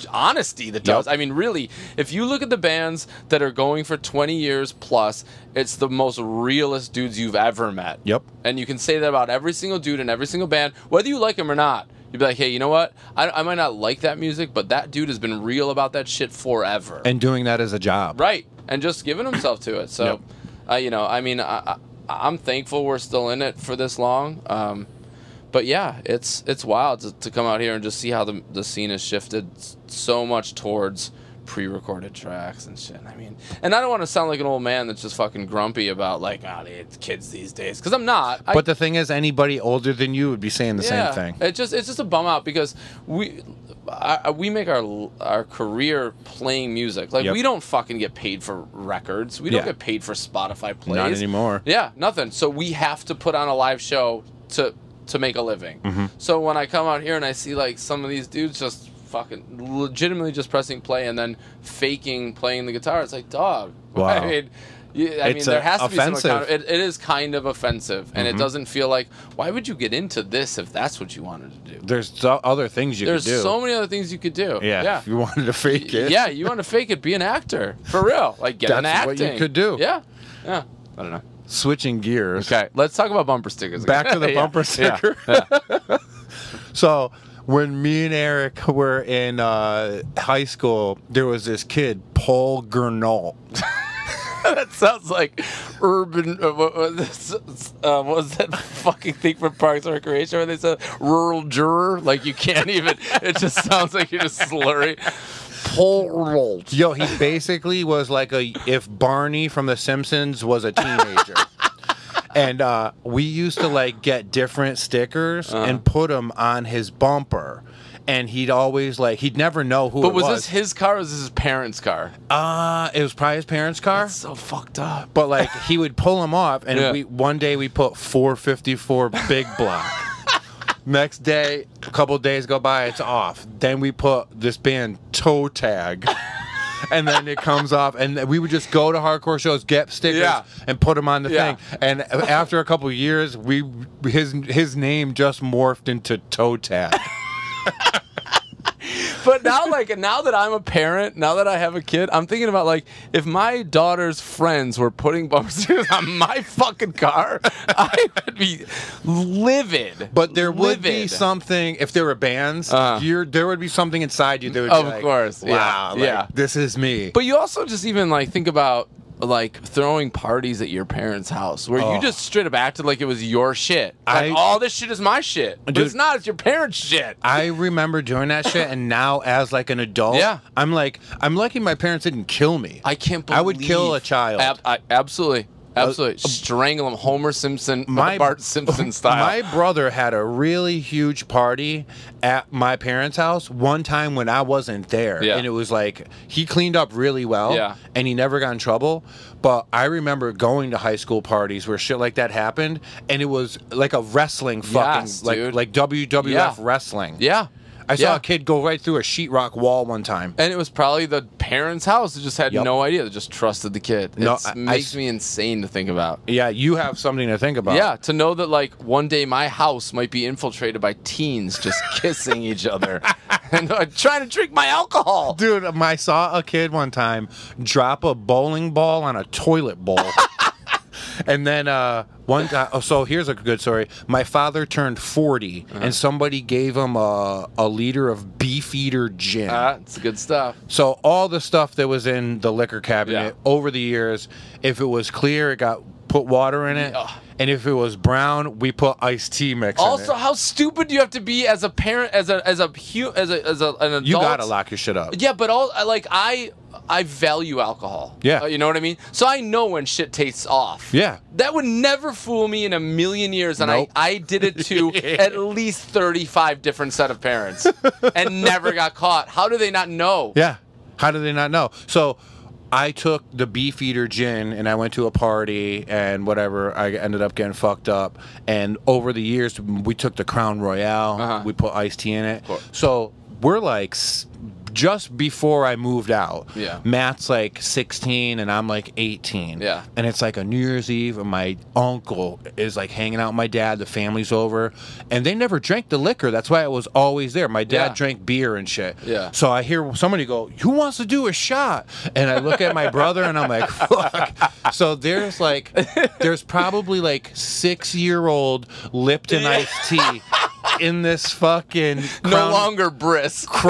honesty that does. Mm. Yep. I mean, really, if you look at the bands that are going for 20 years plus, it's the most realist dudes you've ever met. Yep. And you can say that about every single dude in every single band, whether you like him or not. You'd be like, hey, you know what? I, I might not like that music, but that dude has been real about that shit forever. And doing that as a job. Right, and just giving himself to it. So, Yep. uh, you know, I mean, I, I, I'm thankful we're still in it for this long. Um, but yeah, it's it's wild to, to come out here and just see how the the scene has shifted so much towards pre-recorded tracks and shit. I mean, and I don't want to sound like an old man that's just fucking grumpy about like, oh, the kids these days, because I'm not. I, But the thing is, anybody older than you would be saying the yeah, same thing. It just it's just a bum out because we I, we make our our career playing music. Like Yep. we don't fucking get paid for records. We don't get paid for Spotify plays. Not anymore. Yeah, nothing. So we have to put on a live show to to make a living. Mm-hmm. So when I come out here and I see like some of these dudes just fucking legitimately just pressing play and then faking playing the guitar, it's like dog. Wow. I mean, yeah, I It's, mean, there uh, has to be some account- it, it is kind of offensive, and Mm-hmm. it doesn't feel like why would you get into this if that's what you wanted to do? There's so- other things you There's could do. There's so many other things you could do. yeah, yeah, If you wanted to fake it. yeah. You want to fake it? Be an actor for real. Like get an That's acting. what you could do. Yeah, yeah. I don't know. Switching gears. Okay, let's talk about bumper stickers. Back to the bumper yeah, sticker. yeah. So when me and Eric were in uh, high school, there was this kid, Paul Gurnall. that sounds like urban. Uh, what, what, uh, what was that fucking thing from Parks and Recreation where they said rural juror? Like you can't even. It just sounds like you're just slurring. Paul Yo, he basically was like a if Barney from The Simpsons was a teenager. And uh, we used to like get different stickers Uh-huh. and put them on his bumper. And he'd always like he'd never know who But it was, was. this his car or was this his parents' car? uh it was probably his parents' car. That's so fucked up. But like he would pull them off, and Yeah. we one day we put 454 big block. Next day, a couple days go by, it's off. Then we put this band toe tag. And then it comes off, and we would just go to hardcore shows, get stickers, Yeah. and put them on the Yeah. thing. And after a couple of years, we his his name just morphed into toe tag. but now, like now that I'm a parent, now that I have a kid, I'm thinking about like if my daughter's friends were putting bumper stickers on my fucking car, I would be livid. But there would be Livid. something if there were bands. Uh-huh. you're, there would be something inside you that would Of be like, course, yeah, wow, like, yeah. this is me. But you also just even like think about like throwing parties at your parents' house where Oh. you just straight up acted like it was your shit. Like, I- all this shit is my shit. But Dude. it's not, it's your parents' shit. I remember doing that shit, and now as like an adult, Yeah. I'm like, I'm lucky my parents didn't kill me. I can't believe I would kill a child. Ab- I, absolutely. Absolutely. Strangle him Homer Simpson, uh, My- Bart Simpson style. My brother had a really huge party at my parents' house one time when I wasn't there. Yeah. And it was like he cleaned up really well Yeah. and he never got in trouble. But I remember going to high school parties where shit like that happened and it was like a wrestling fucking Yes, like like WWF Yeah. wrestling. yeah. I saw Yeah. a kid go right through a sheetrock wall one time. And it was probably the parents' house that just had Yep. no idea. They just trusted the kid. No, It's- I- I makes s- me insane to think about. Yeah, you have something to think about. Yeah, to know that like one day my house might be infiltrated by teens just kissing each other and uh, trying to drink my alcohol. Dude, I saw a kid one time drop a bowling ball on a toilet bowl. and then uh, one oh, so here's a good story. My father turned 40, Uh-huh. and somebody gave him a, a liter of Beefeater gin. Ah, it's good stuff. so all the stuff that was in the liquor cabinet Yeah. over the years, if it was clear, it got put water in it. Ugh. And if it was brown, we put iced tea mix Also, in it. how stupid do you have to be as a parent, as a as a hu- as a as a, an adult? You gotta lock your shit up. Yeah, but all like I I value alcohol. Yeah. Uh, you know what I mean. So I know when shit tastes off. Yeah. That would never fool me in a million years, and Nope. I I did it to at least thirty five different set of parents, and never got caught. How do they not know? Yeah. How do they not know? So I took the Beefeater gin and I went to a party and whatever. I ended up getting fucked up. And over the years, we took the Crown Royal. Uh-huh. We put iced tea in it. So we're like just before I moved out. Yeah. Matt's like 16 and I'm like 18. Yeah. And it's like a New Year's Eve and my uncle is like hanging out with my dad. The family's over. And they never drank the liquor. That's why it was always there. My dad Yeah. drank beer and shit. Yeah. So I hear somebody go, "Who wants to do a shot?" And I look at my brother and I'm like, "Fuck." So there's like, there's probably like six year old Lipton iced tea in this fucking No longer brisk.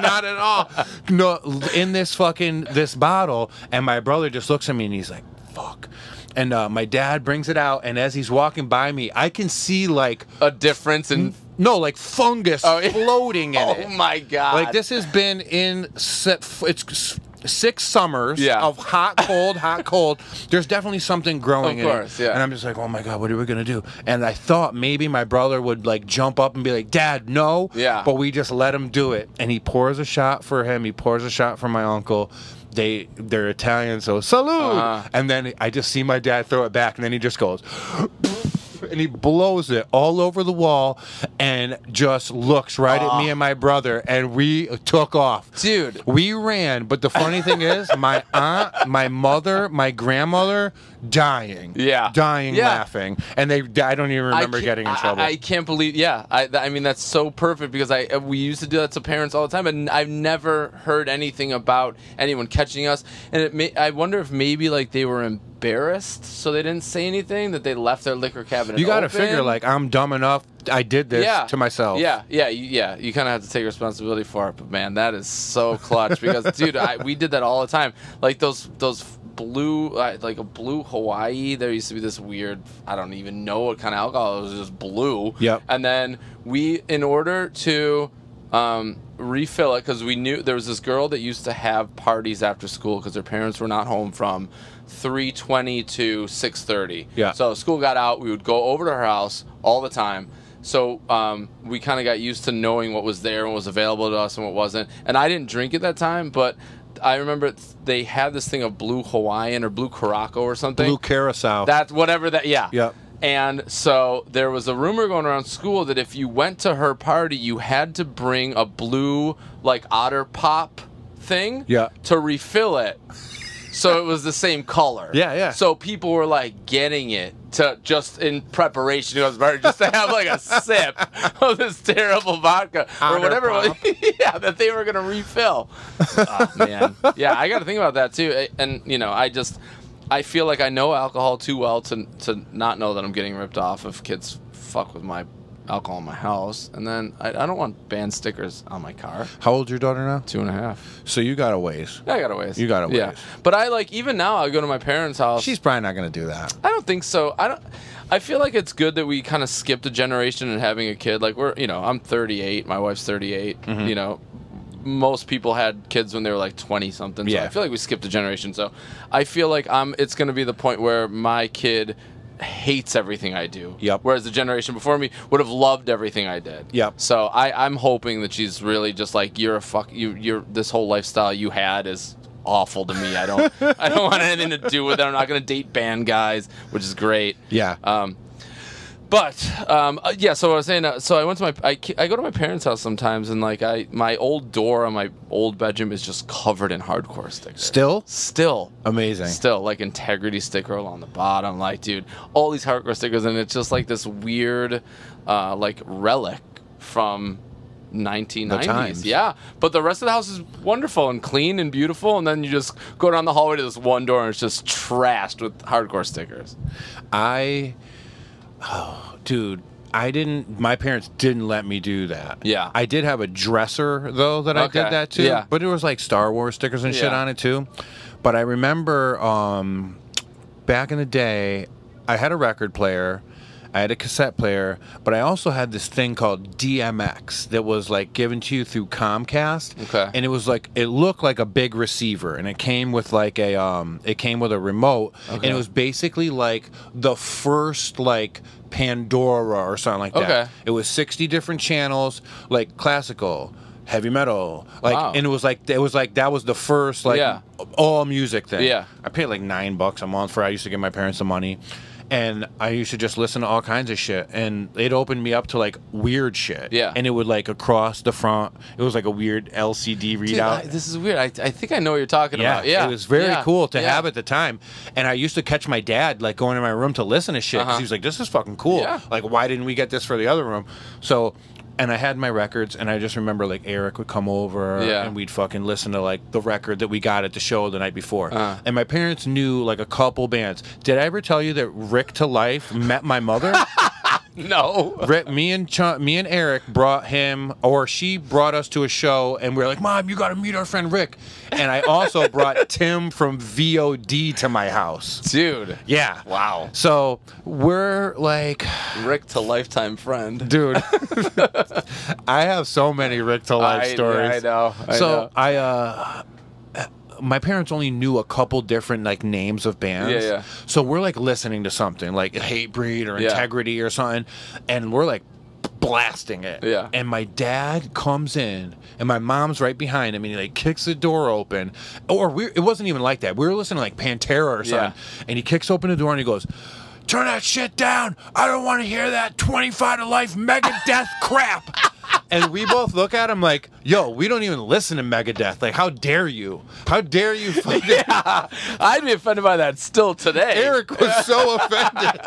not at all. No, in this fucking this bottle, and my brother just looks at me and he's like, "Fuck." And uh, my dad brings it out, and as he's walking by me, I can see like A difference in. no, like fungus Oh, floating in Oh it. my god! Like this has been in se- it's six summers Yeah. of hot, cold, hot, cold. There's definitely something growing Of in course, it. yeah. And I'm just like, oh my god, what are we gonna do? And I thought maybe my brother would like jump up and be like, Dad, no. Yeah. But we just let him do it, and he pours a shot for him. He pours a shot for my uncle. They they're Italian, so salute. Uh-huh. And then I just see my dad throw it back, and then he just goes. And he blows it all over the wall and just looks right at me ah. and my brother, and we took off. Dude. We ran, but the funny thing is, my aunt, my mother, my grandmother dying. Yeah. Dying Yeah. laughing. And they I don't even remember getting in trouble. I, I can't believe. Yeah, I I mean that's so perfect because I we used to do that to parents all the time, and I've never heard anything about anyone catching us. And it may, I wonder if maybe like they were embarrassed, so they didn't say anything that they left their liquor cabinet. you got to figure like I'm dumb enough. I did this yeah. to myself. Yeah, yeah, yeah. You kind of have to take responsibility for it, but man, that is so clutch because, dude, I, we did that all the time. Like those those blue, uh, like a blue Hawaii. There used to be this weird. I don't even know what kind of alcohol. It was just blue. Yep. And then we, in order to um, refill it, because we knew there was this girl that used to have parties after school because her parents were not home from. 3:20 to 6:30. Yeah. So school got out, we would go over to her house all the time. So um, we kind of got used to knowing what was there and what was available to us and what wasn't. And I didn't drink at that time, but I remember they had this thing of blue Hawaiian or blue Curacao or something. Blue carousel. That's whatever that. Yeah. Yep. And so there was a rumor going around school that if you went to her party, you had to bring a blue like otter pop thing. Yeah. To refill it. So it was the same color. Yeah, yeah. So people were like getting it to just in preparation to his birthday, just to have like a sip of this terrible vodka or whatever. it was- yeah, that they were gonna refill. oh man, yeah, I got to think about that too. And you know, I just I feel like I know alcohol too well to to not know that I'm getting ripped off if kids fuck with my alcohol in my house. And then I, I don't want band stickers on my car. How old's your daughter now? Two and a half. So you got a ways. I got a ways. You got a Yeah, but I like even now. I go to my parents' house. She's probably not gonna do that. I don't think so. I don't. I feel like it's good that we kind of skipped a generation and having a kid. Like we're, you know, I'm 38. My wife's 38. Mm-hmm. You know, most people had kids when they were like 20 something. So Yeah. I feel like we skipped a generation. So I feel like I'm. It's going to be the point where my kid hates everything I do. Yep. Whereas the generation before me would have loved everything I did. Yep. So I, I'm hoping that she's really just like you're a fuck. You, you're this whole lifestyle you had is awful to me. I don't. I don't want anything to do with it. I'm not going to date band guys, which is great. Yeah. Um, but um, uh, yeah, so I was saying, uh, so I went to my, I, I go to my parents' house sometimes, and like I, my old door on my old bedroom is just covered in hardcore stickers. Still Still, amazing. still like integrity sticker along the bottom, like dude, all these hardcore stickers, and it's just like this weird, uh, like relic from. 1990s, yeah. But the rest of the house is wonderful and clean and beautiful, and then you just go down the hallway to this one door, and it's just trashed with hardcore stickers. I, oh, dude, I didn't. My parents didn't let me do that. Yeah. I did have a dresser though that I did that too. Yeah. But it was like Star Wars stickers and shit Yeah. on it too. But I remember um, back in the day, I had a record player. I had a cassette player, but I also had this thing called DMX that was like given to you through Comcast. Okay. And it was like it looked like a big receiver, and it came with like a um, it came with a remote, and it was basically like the first like Pandora or something like that. Okay. It was sixty different channels, like classical, heavy metal, like, Wow. and it was like it was like that was the first like Yeah. all music thing. Yeah. I paid like nine bucks a month for. I used to give my parents the money. And I used to just listen to all kinds of shit, and it opened me up to like weird shit. Yeah. and it would like across the front, it was like a weird LCD readout. Dude, I- this is weird. I, I think I know what you're talking Yeah, about. Yeah, it was very yeah, cool to yeah. have at the time. And I used to catch my dad like going to my room to listen to shit because Uh-huh. he was like, "This is fucking cool. Yeah. Like, why didn't we get this for the other room?" So, and I had my records, and I just remember like Eric would come over, Yeah. and we'd fucking listen to like the record that we got at the show the night before. Uh-huh. And my parents knew like a couple bands. Did I ever tell you that Rick Ta Life met my mother? No. Rick, me and Ch- me and Eric brought him, or she brought us to a show, and we were like, "Mom, you got to meet our friend Rick." And I also brought Tim from VOD to my house. Dude. Yeah. Wow. So we're like, Rick to lifetime friend. dude, I have so many Rick Ta Life I- stories. I know. I so know. I, uh, my parents only knew a couple different like names of bands. Yeah, yeah. So we're like listening to something like Hatebreed or Yeah. Integrity or something, and we're like blasting it. Yeah. And my dad comes in, and my mom's right behind him, and he like kicks the door open. Or we it wasn't even like that. We were listening to like Pantera or something, and he kicks open the door and he goes. Turn that shit down. I don't want to hear that 25 to life Megadeth crap. And we both look at him like, yo, we don't even listen to Megadeth. Like, how dare you? How dare you? fucking-" I'd be offended by that still today. Eric was so offended.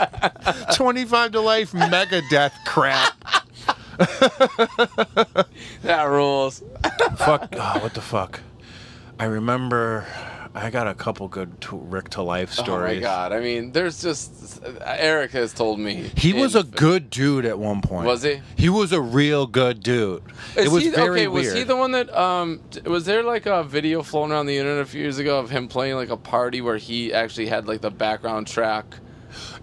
25 to life Megadeth crap. That rules. Fuck. Oh, what the fuck? I remember I got a couple good to Rick Ta Life stories. Oh my god. I mean, there's just Eric has told me He was a good dude at one point. Was he? He was a real good dude. Is it was he, very okay, weird. was he the one that um was there like a video flown around the internet a few years ago of him playing like a party where he actually had like the background track?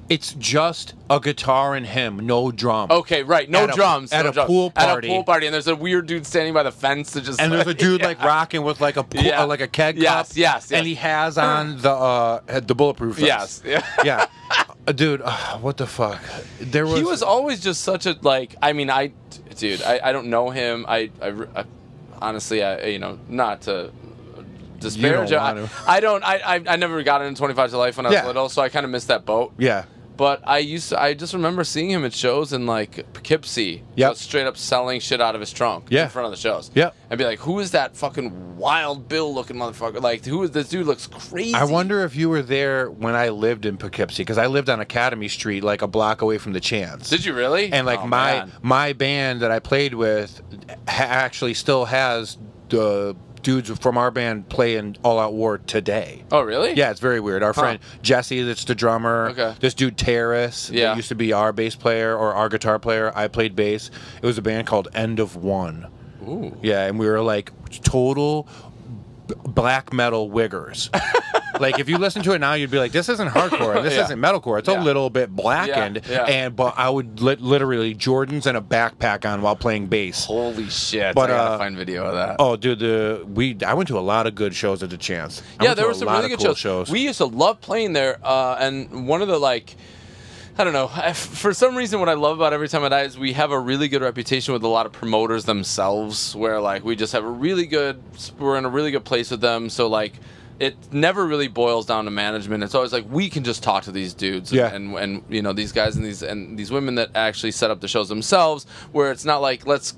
It's just a guitar and him, no drums. Okay, right. No At a- drums. at no a drums. pool party. At a pool party, and there's a weird dude standing by the fence to just. And there's a dude like rocking with like a pool, Yeah. uh, like a keg Yes, cup. yes, yes. And he has on the uh the bulletproof vest. Yes. Yeah. yeah. Uh, dude, uh, what the fuck? There was he was always just such a like. I mean, I, dude, I, I don't know him. I, I, I honestly, I, you know, not to disparage. don't I. I don't. I, I, I never got into Twenty Five to Life when I was Yeah. little, so I kind of missed that boat. Yeah. But I used to, I just remember seeing him at shows in like Poughkeepsie, Yep. just straight up selling shit out of his trunk Yeah. in front of the shows. Yep. I'd be like, who is that fucking wild Bill looking motherfucker? Like, who is this dude? Looks crazy. I wonder if you were there when I lived in Poughkeepsie because I lived on Academy Street, like a block away from the Chance. Did you really? And like Oh, my man. my band that I played with ha- actually still has the dudes from our band playing All Out War today. Oh really? Yeah, it's very weird. Our Huh. friend Jesse, that's the drummer. Okay. This dude Terrace, Yeah. used to be our bass player or our guitar player. I played bass. It was a band called End of One. Ooh. Yeah, and we were like total b- black metal wiggers. like if you listen to it now, you'd be like, "This isn't hardcore. This Yeah. isn't metalcore. It's Yeah. a little bit blackened." Yeah, yeah. And but I would li- literally Jordans and a backpack on while playing bass. Holy shit! But, I gotta uh, find video of that. Oh, dude, the we I went to a lot of good shows at the Chance. I yeah, went there were a some lot really of good cool shows. We used to love playing there, uh, and one of the like. I don't know. I- For some reason, what I love about Every Time I Die is we have a really good reputation with a lot of promoters themselves, where like we just have a really good, we're in a really good place with them. So like, it never really boils down to management. It's always like we can just talk to these dudes, Yeah. and and you know these guys and these and these women that actually set up the shows themselves, where it's not like let's.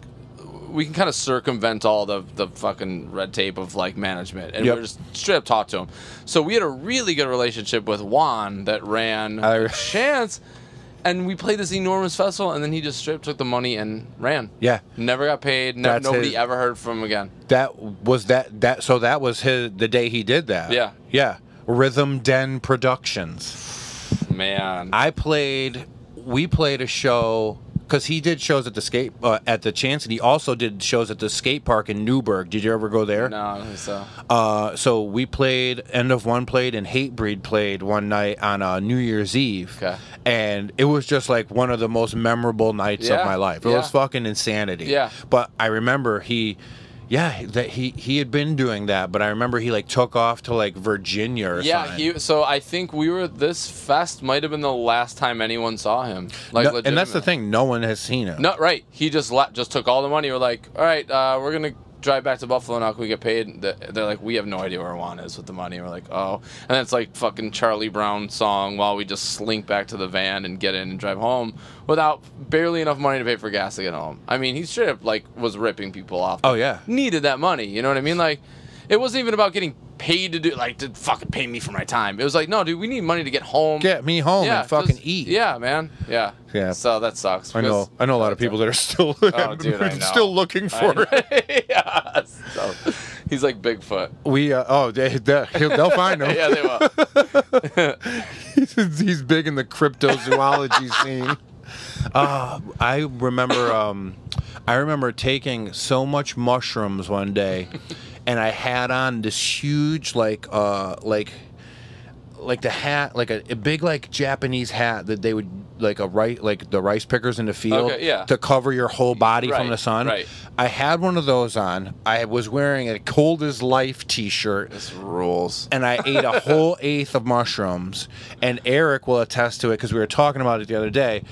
We can kind of circumvent all the the fucking red tape of like management, and Yep. we're just straight up talk to them. So we had a really good relationship with Juan that ran I- Chance, and we played this enormous festival, and then he just stripped, took the money and ran. Yeah. never got paid. That's nobody his- ever heard from him again. That was that that so that was his the day he did that. Yeah. Yeah. Rhythm Den Productions. Man, I played. We played a show because he did shows at the skate uh, at the Chance, and he also did shows at the skate park in Newburgh. Did you ever go there? no, I don't think so. Uh, so we played. End of One played, and Hatebreed played one night on uh, New Year's Eve. Okay. And it was just like one of the most memorable nights Yeah, of my life. It yeah. was fucking insanity. Yeah. But I remember he. Yeah, that he he had been doing that, but I remember he like took off to like Virginia or Yeah, something. he. So I think we were. This fest might have been the last time anyone saw him. Like, No- and that's the thing, no one has seen him. No, right. He just la- just took all the money. We're like, all right, uh, we're gonna drive back to Buffalo now. Can we get paid? They're like, we have no idea where Juan is with the money. We're like, oh, and then it's like fucking Charlie Brown song while we just slink back to the van and get in and drive home without barely enough money to pay for gas to get home. I mean, he straight up like was ripping people off. Oh, yeah. needed that money. You know what I mean? Like, it wasn't even about getting paid to do like to fucking pay me for my time. It was like, no, dude, we need money to get home. Get me home and fucking eat. Yeah, man. Yeah. Yeah. So that sucks. I know. I know a lot of people that are still Oh, dude, still looking for it. yeah. So, he's like Bigfoot. We uh, oh they, they'll find him. yeah, they will. he's, he's big in the cryptozoology scene. Uh, I remember um, I remember taking so much mushrooms one day, and I had on this huge like uh like like the hat like a, a big like Japanese hat that they would like a right like the rice pickers in the field Okay, yeah. to cover your whole body from the sun. right. I had one of those on. I was wearing a cold as life T-shirt this rules. and I ate a whole eighth of mushrooms. And Eric will attest to it because we were talking about it the other day.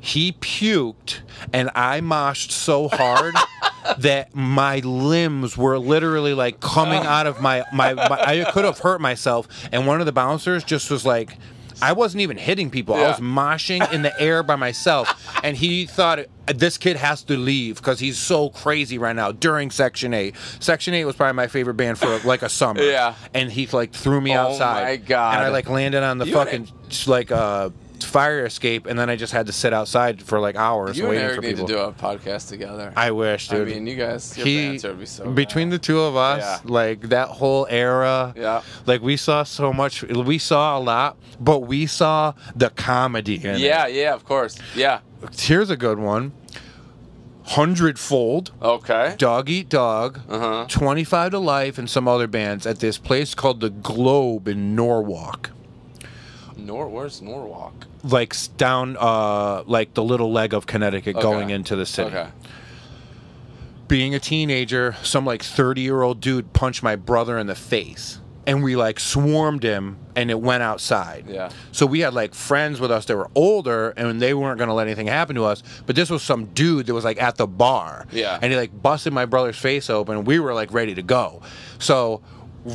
He puked, and I moshed so hard that my limbs were literally like coming out of my, my, my I could have hurt myself. And one of the bouncers just was like, I wasn't even hitting people. I was moshing in the air by myself. And he thought this kid has to leave because he's so crazy right now during Section 8. Section 8 was probably my favorite band for like a summer. Yeah. And he like threw me Oh outside. my God. And I like landed on the You fucking like uh fire escape and then I just had to sit outside for like hours You and waiting Eric for need people. to do a podcast together. I wish, dude. I mean, you guys, your he banter would be so between bad. the two of us, Yeah. like that whole era. Yeah. Like we saw so much. We saw a lot, but we saw the comedy in it. Yeah, yeah, of course. Yeah. Here's a good one. Hundredfold, Okay. Dog Eat Dog, Uh-huh. 25 to Life, and some other bands at this place called the Globe in Norwalk. Nor where's Norwalk? Like down, uh, like the little leg of Connecticut Okay. going into the city. Okay. being a teenager, some like 30 year old dude punched my brother in the face. And we like swarmed him and it went outside. Yeah. So we had like friends with us that were older and they weren't going to let anything happen to us. But this was some dude that was like at the bar. Yeah. And he like busted my brother's face open and we were like ready to go. So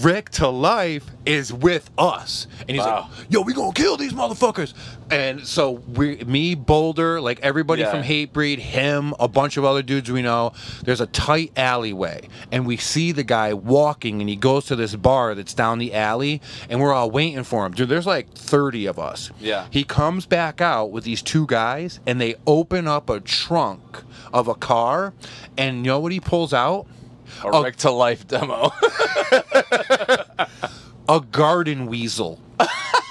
Rick Ta Life is with us, and he's Wow. like, "Yo, we gonna kill these motherfuckers." And so we, me, Boulder, like everybody Yeah. from Hatebreed, him, a bunch of other dudes we know. There's a tight alleyway, and we see the guy walking, and he goes to this bar that's down the alley, and we're all waiting for him. Dude, there's like 30 of us. Yeah. He comes back out with these two guys, and they open up a trunk of a car, and you know what he pulls out? A Oh. Rick Ta Life demo. a garden weasel.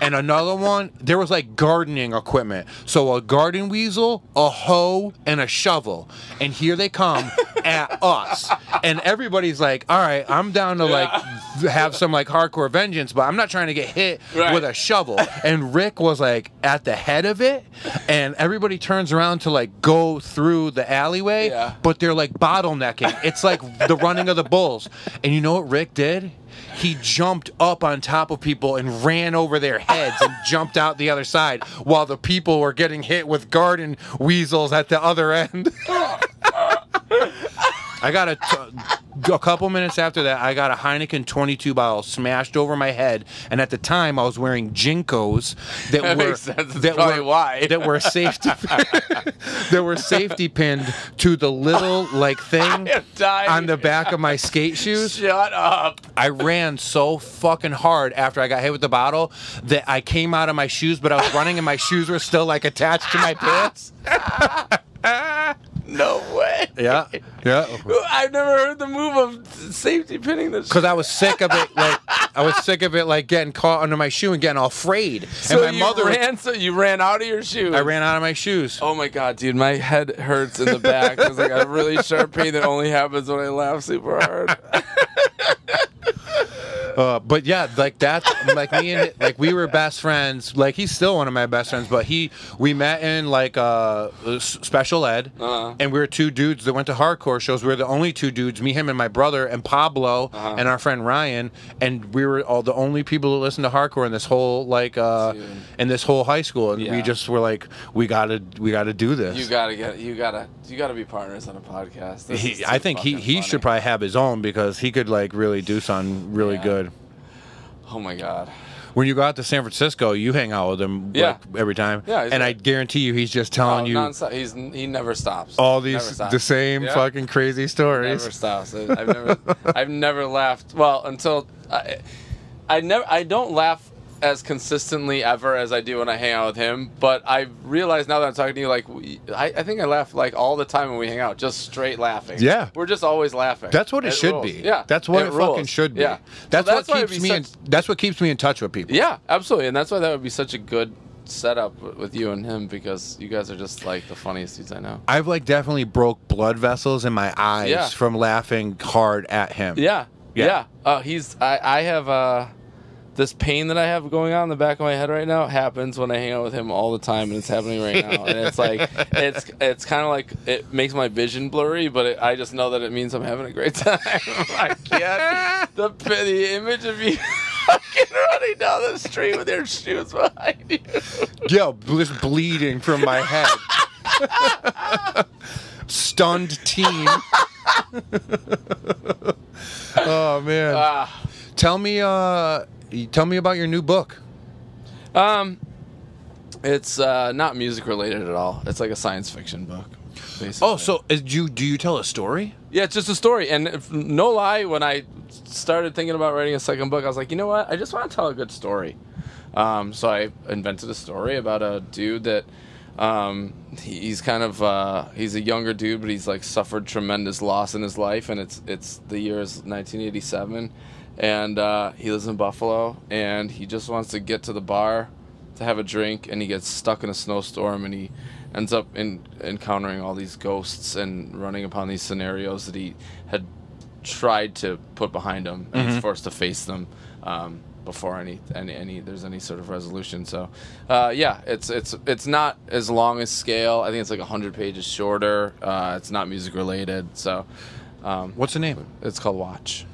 and another one, there was like gardening equipment. So a garden weasel, a hoe, and a shovel. And here they come at us. And everybody's like, all right, I'm down to like have some like hardcore vengeance, but I'm not trying to get hit Right. with a shovel. And Rick was like at the head of it. And everybody turns around to like go through the alleyway, Yeah. but they're like bottlenecking. It's like the running of the bulls. And you know what Rick did? He jumped up on top of people and ran over their heads and jumped out the other side while the people were getting hit with garden weasels at the other end. I got a, t- a couple minutes after that. I got a Heineken 22 bottle smashed over my head, and at the time I was wearing JNCOs that, That were. That were why. that were safety that were safety pinned to the little like thing on the back of my skate shoes. Shut up. I ran so fucking hard after I got hit with the bottle that I came out of my shoes, but I was running and my shoes were still like attached to my pants. No way. Yeah, yeah. I've never heard the move of safety pinning this. Because I was sick of it, like I was sick of it, like getting caught under my shoe and getting all frayed. so and my you mother, ran. So you ran out of your shoes. I ran out of my shoes. Oh my god, dude, my head hurts in the back. It's like a really sharp pain that only happens when I laugh super hard. Uh, but yeah, like that, like me and like we were best friends. Like he's still one of my best friends, but he we met in like uh, special ed, Uh-huh. and we were two dudes that went to hardcore shows. We were the only two dudes, me, him, and my brother, and Pablo, Uh-huh. and our friend Ryan, and we were all the only people that listened to hardcore in this whole like uh, in this whole high school, and we just were like, we gotta we gotta do this. You gotta get. You gotta. You gotta be partners on a podcast. He, I think he, he funny. should probably have his own because he could like really do something really Yeah. good. Oh my god. When you go out to San Francisco, you hang out with him Yeah. like, every time. Yeah, and I guarantee you, he's just telling Oh, you nonstop. He's he never stops. all these stops. the same Yeah. fucking crazy stories. Never stops. I've never, I've never laughed. Well, until I, I never, I don't laugh as consistently ever as I do when I hang out with him. But I realize now that I'm talking to you, like, we, I, I think I laugh like all the time when we hang out, just straight laughing. Yeah. we're just always laughing. That's what it, should rules. be. Yeah, that's what it, fucking should be. Yeah, That's, So what why keeps me. such- in, that's what keeps me in touch with people. Yeah, absolutely, and that's why that would be such a good setup with you and him because you guys are just like the funniest dudes I know. I've like definitely broke blood vessels in my eyes Yeah. from laughing hard at him. Yeah. Yeah. Yeah. Uh, he's I, I have uh this pain that I have going on in the back of my head right now happens when I hang out with him all the time and it's happening right now. and it's like it's it's kind of like it makes my vision blurry, but it, I just know that it means I'm having a great time. I can't the the image of you fucking running down the street with your shoes behind you. Yo, just bleeding from my head. Stunned teen. oh man. Ah. Tell me uh tell me about your new book. Um, it's uh, not music related at all. It's like a science fiction book. Basically. Oh, so is you do you tell a story? Yeah, it's just a story. And if, no lie, when I started thinking about writing a second book, I was like, you know what? I just want to tell a good story. Um, so I invented a story about a dude that um, he's kind of uh, he's a younger dude, but he's like suffered tremendous loss in his life, and it's it's the year is 1987, and uh, he lives in Buffalo, and he just wants to get to the bar to have a drink, and he gets stuck in a snowstorm, and he ends up in, encountering all these ghosts and running upon these scenarios that he had tried to put behind him, and he's forced to face them um, before any, any any there's any sort of resolution. So, uh, yeah, it's it's it's not as long as scale. I think it's like hundred pages shorter. Uh, it's not music related, so um, What's the name? it's called Watch.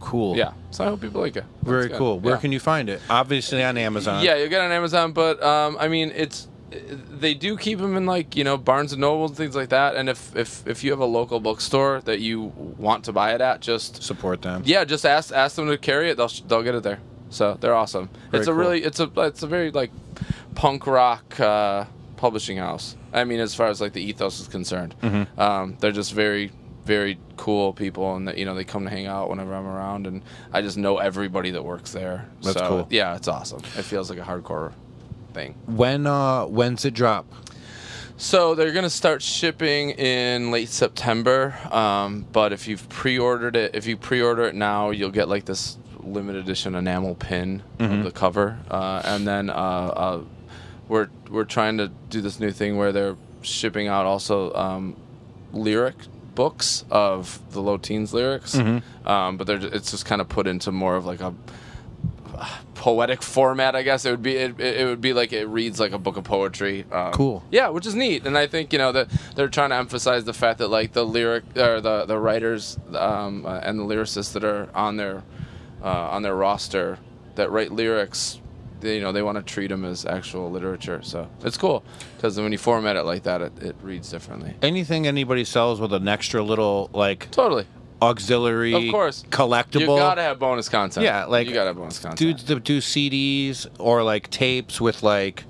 Cool. Yeah, so I hope people like it. Very good. cool. Where Yeah. can you find it? Obviously on Amazon. Yeah, you get it on Amazon, but um, I mean, it's they do keep them in like you know Barnes and Noble and things like that. And if if if you have a local bookstore that you want to buy it at, just Support them. yeah, just ask ask them to carry it. They'll sh- they'll get it there. So they're awesome. Very it's a cool. really it's a it's a very like punk rock uh, publishing house. I mean, as far as like the ethos is concerned, Mm-hmm. um, they're just very very cool people, and that you know they come to hang out whenever I'm around, and I just know everybody that works there. That's so, cool. Yeah, it's awesome. It feels like a hardcore thing. When uh when's it drop? So they're gonna start shipping in late September. Um, but if you've pre-ordered it, if you pre-order it now, you'll get like this limited edition enamel pin of the cover, uh, and then uh, uh, we're we're trying to do this new thing where they're shipping out also um, lyric books of the low teens lyrics. Um, but they're it's just kind of put into more of like a poetic format, I guess it would be. It, it would be like it reads like a book of poetry. Um, Cool. Yeah, which is neat, and I think you know that they're trying to emphasize the fact that like the lyric or the the writers um, uh, and the lyricists that are on their uh, on their roster that write lyrics. They, you know they want to treat them as actual literature, so it's cool because when you format it like that, it, it reads differently. Anything anybody sells with an extra little like Totally, auxiliary Of course. collectible. you gotta have bonus content. Yeah, like you gotta have bonus content. dudes that do CDs or like tapes with like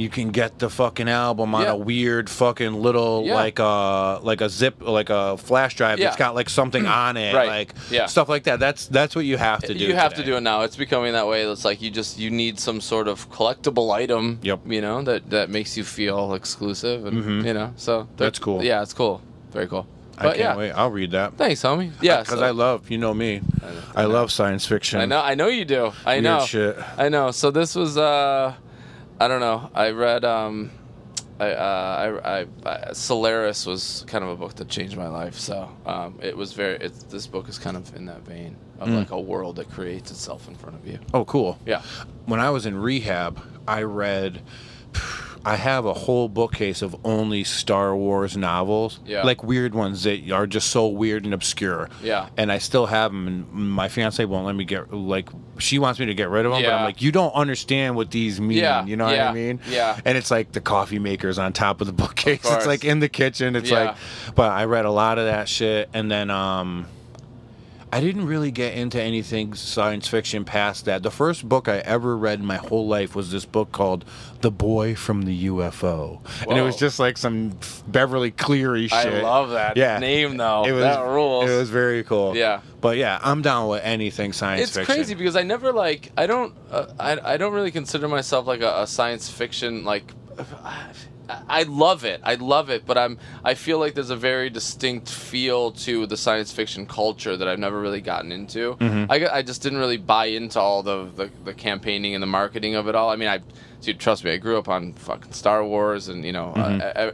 you can get the fucking album on Yeah. a weird fucking little Yeah. like a like a zip like a flash drive that's got like something on it Right. like Yeah. stuff like that. That's that's what you have to do. You have to do it now. It's becoming that way. It's like you just you need some sort of collectible item. Yep. You know that that makes you feel exclusive, and you know so that- That's cool. Yeah, it's cool. Very cool. I can't yeah, wait. I'll read that. thanks, homie. Yeah, because so- I love you know me. I, love science fiction. I know. I know you do. I Weird know. shit. I know. So this was. uh I don't know. I read. um I, uh, I, I, I, Solaris was kind of a book that changed my life. So um, it was very. It's, this book is kind of in that vein of Mm. like a world that creates itself in front of you. Oh, cool. Yeah. When I was in rehab, I read. I have a whole bookcase of only Star Wars novels, Yeah. like weird ones that are just so weird and obscure. Yeah. and I still have them. And my fiance won't let me get like she wants me to get rid of them, yeah. but I'm like, you don't understand what these mean. Yeah, You know what I mean? yeah. And it's like the coffee makers on top of the bookcase. course. It's like in the kitchen. It's Yeah. like, but I read a lot of that shit, and then um. I didn't really get into anything science fiction past that. The first book I ever read in my whole life was this book called The Boy from the UFO. And it was just like some Beverly Cleary I love that yeah. name though. It was, that rules. It was very cool. Yeah. But yeah, I'm down with anything science fiction. it's fiction. crazy because I never like I don't uh, I I don't really consider myself like a, a science fiction like. I- love it. I love it, but I'm. I feel like there's a very distinct feel to the science fiction culture that I've never really gotten into. Mm-hmm. I, I just didn't really buy into all the, the the campaigning and the marketing of it all. I mean, I, dude, trust me, I grew up on fucking Star Wars and you know, uh,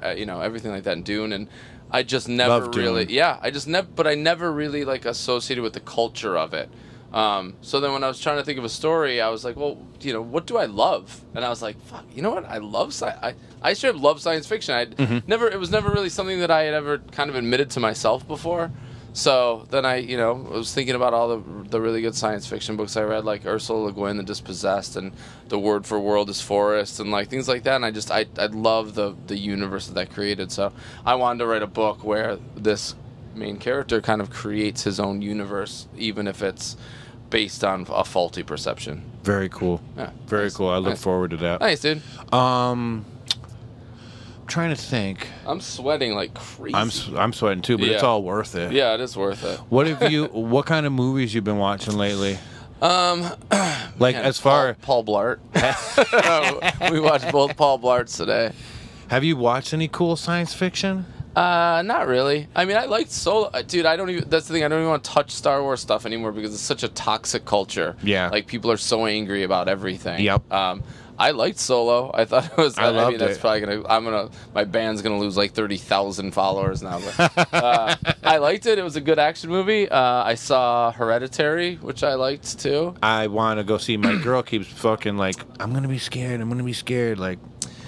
uh, uh, you know everything like that, and Dune, and I just never Mm-hmm. Love Dune. really, yeah, I just never, but I never really like associated with the culture of it. Um, so then when I was trying to think of a story, I was like, well, you know, what do I love? And I was like, fuck, you know what? I love sci- I I straight up love science fiction. I Mm-hmm. never it was never really something that I had ever kind of admitted to myself before. So then I, you know, was thinking about all the the really good science fiction books I read, like Ursula Le Guin, The Dispossessed, and The Word for World is Forest, and like things like that. And I just I I love the the universe that that created. So I wanted to write a book where this main character kind of creates his own universe, even if it's based on a faulty perception. Very cool. Yeah, Very nice, cool. I look nice. forward to that. Nice, dude. Um, I'm trying to think. I'm sweating like crazy. I'm s- I'm sweating too, but it's all worth it. yeah, it is worth it. What have you? what kind of movies you've been watching lately? Um, Like man, as far Paul, Paul Blart. we watched both Paul Blarts today. have you watched any cool science fiction? Uh, not really. I mean, I liked Solo, uh, dude. I don't even. That's the thing. I don't even want to touch Star Wars stuff anymore because it's such a toxic culture. Yeah. like people are so angry about everything. Yep. Um, I liked Solo. I thought it was. I I, loved mean, that's it. probably gonna. I'm gonna. My band's gonna lose like thirty thousand followers now. But uh, I liked it. It was a good action movie. Uh, I saw Hereditary, which I liked too. I want to go see. My girl keeps fucking like, I'm gonna be scared. I'm gonna be scared. Like,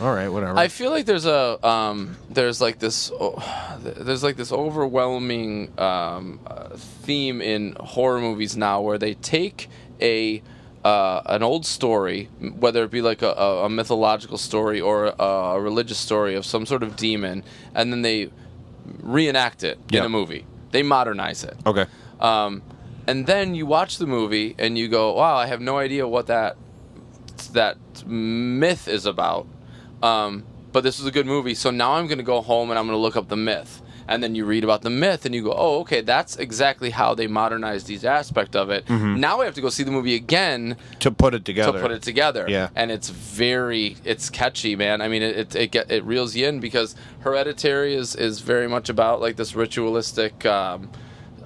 all right, whatever. I feel like there's a um, there's like this oh, there's like this overwhelming um, uh, theme in horror movies now where they take a uh, an old story, whether it be like a, a, mythological story or a, a religious story of some sort of demon, and then they reenact it Yeah. in a movie. They modernize it. Okay. Um, and then you watch the movie and you go, "Wow, I have no idea what that that myth is about." Um, but this is a good movie, so now I'm going to go home and I'm going to look up the myth. And then you read about the myth and you go, "Oh, okay, that's exactly how they modernized these aspect of it." Now we have to go see the movie again To put it together. to put it together. Yeah. and it's very it's catchy, man. I mean, it it it, it reels you in because Hereditary is is very much about like this ritualistic. Um,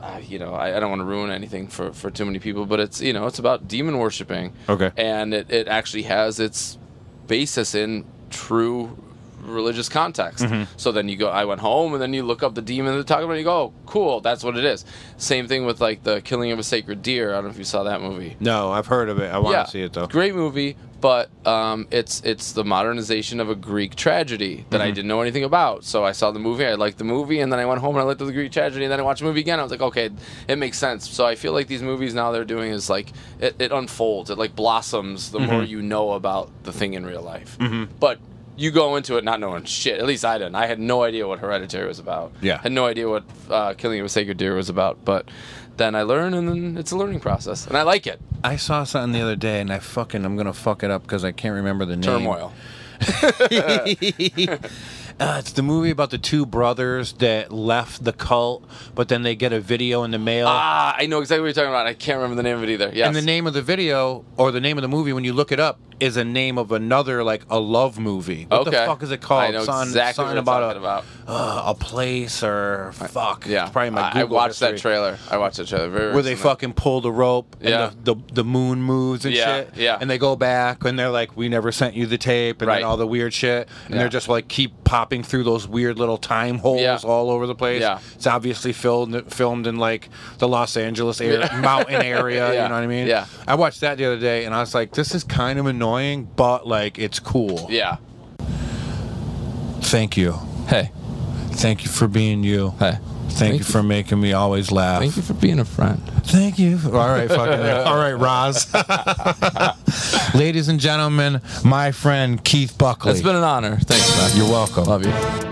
uh, you know, I, I don't want to ruin anything for, for too many people, but it's you know it's about demon worshiping. Okay. and it, it actually has its basis in true religious context. Mm-hmm. So then you go, I went home, and then you look up the demon they're talking about. And you go, oh, cool, that's what it is. Same thing with like the killing of a sacred deer. I don't know if you saw that movie No, I've heard of it. I want to see it though. Great movie, but um, it's it's the modernization of a Greek tragedy that I Mm-hmm. didn't know anything about. So I saw the movie, I liked the movie, and then I went home and I looked at the Greek tragedy, and then I watched the movie again. I was like, okay, it makes sense. So I feel like these movies now they're doing is like it, it unfolds, it like blossoms the Mm-hmm. more you know about the thing in real life. But you go into it not knowing shit. At least I didn't. I had no idea what Hereditary was about. Yeah. had no idea what uh, Killing of a Sacred Deer was about. But then I learn, and then it's a learning process, and I like it. I saw something the other day, and I fucking I'm gonna fuck it up because I can't remember the name. Turmoil. Uh, it's the movie about the two brothers that left the cult, but then they get a video in the mail. Ah, I know exactly what you're talking about. I can't remember the name of it either. Yes. And the name of the video or the name of the movie, when you look it up, is a name of another like a love movie. What the fuck is it called? I know Something- exactly something what about a about. Uh, a place or fuck. Yeah, it's probably my I, I Google watched that trailer. I watched that trailer. Very Where they fucking pull the rope and Yeah. the, the the moon moves and Yeah, shit. yeah. And they go back and they're like, "We never sent you the tape," and Right. then all the weird shit. And Yeah. they're just like keep popping through those weird little time holes Yeah. all over the place. Yeah. It's obviously filmed filmed in like the Los Angeles area, mountain area. Yeah. You know what I mean? Yeah. I watched that the other day and I was like, "This is kind of annoying, but like it's cool." Yeah. Thank you. Hey. Thank you for being you. Hey. Thank, you for making me always laugh. Thank you for being a friend. Thank you. All right, fucking. all right, Roz. Ladies and gentlemen, my friend Keith Buckley. It's been an honor. Thanks, man. You're welcome. Love you.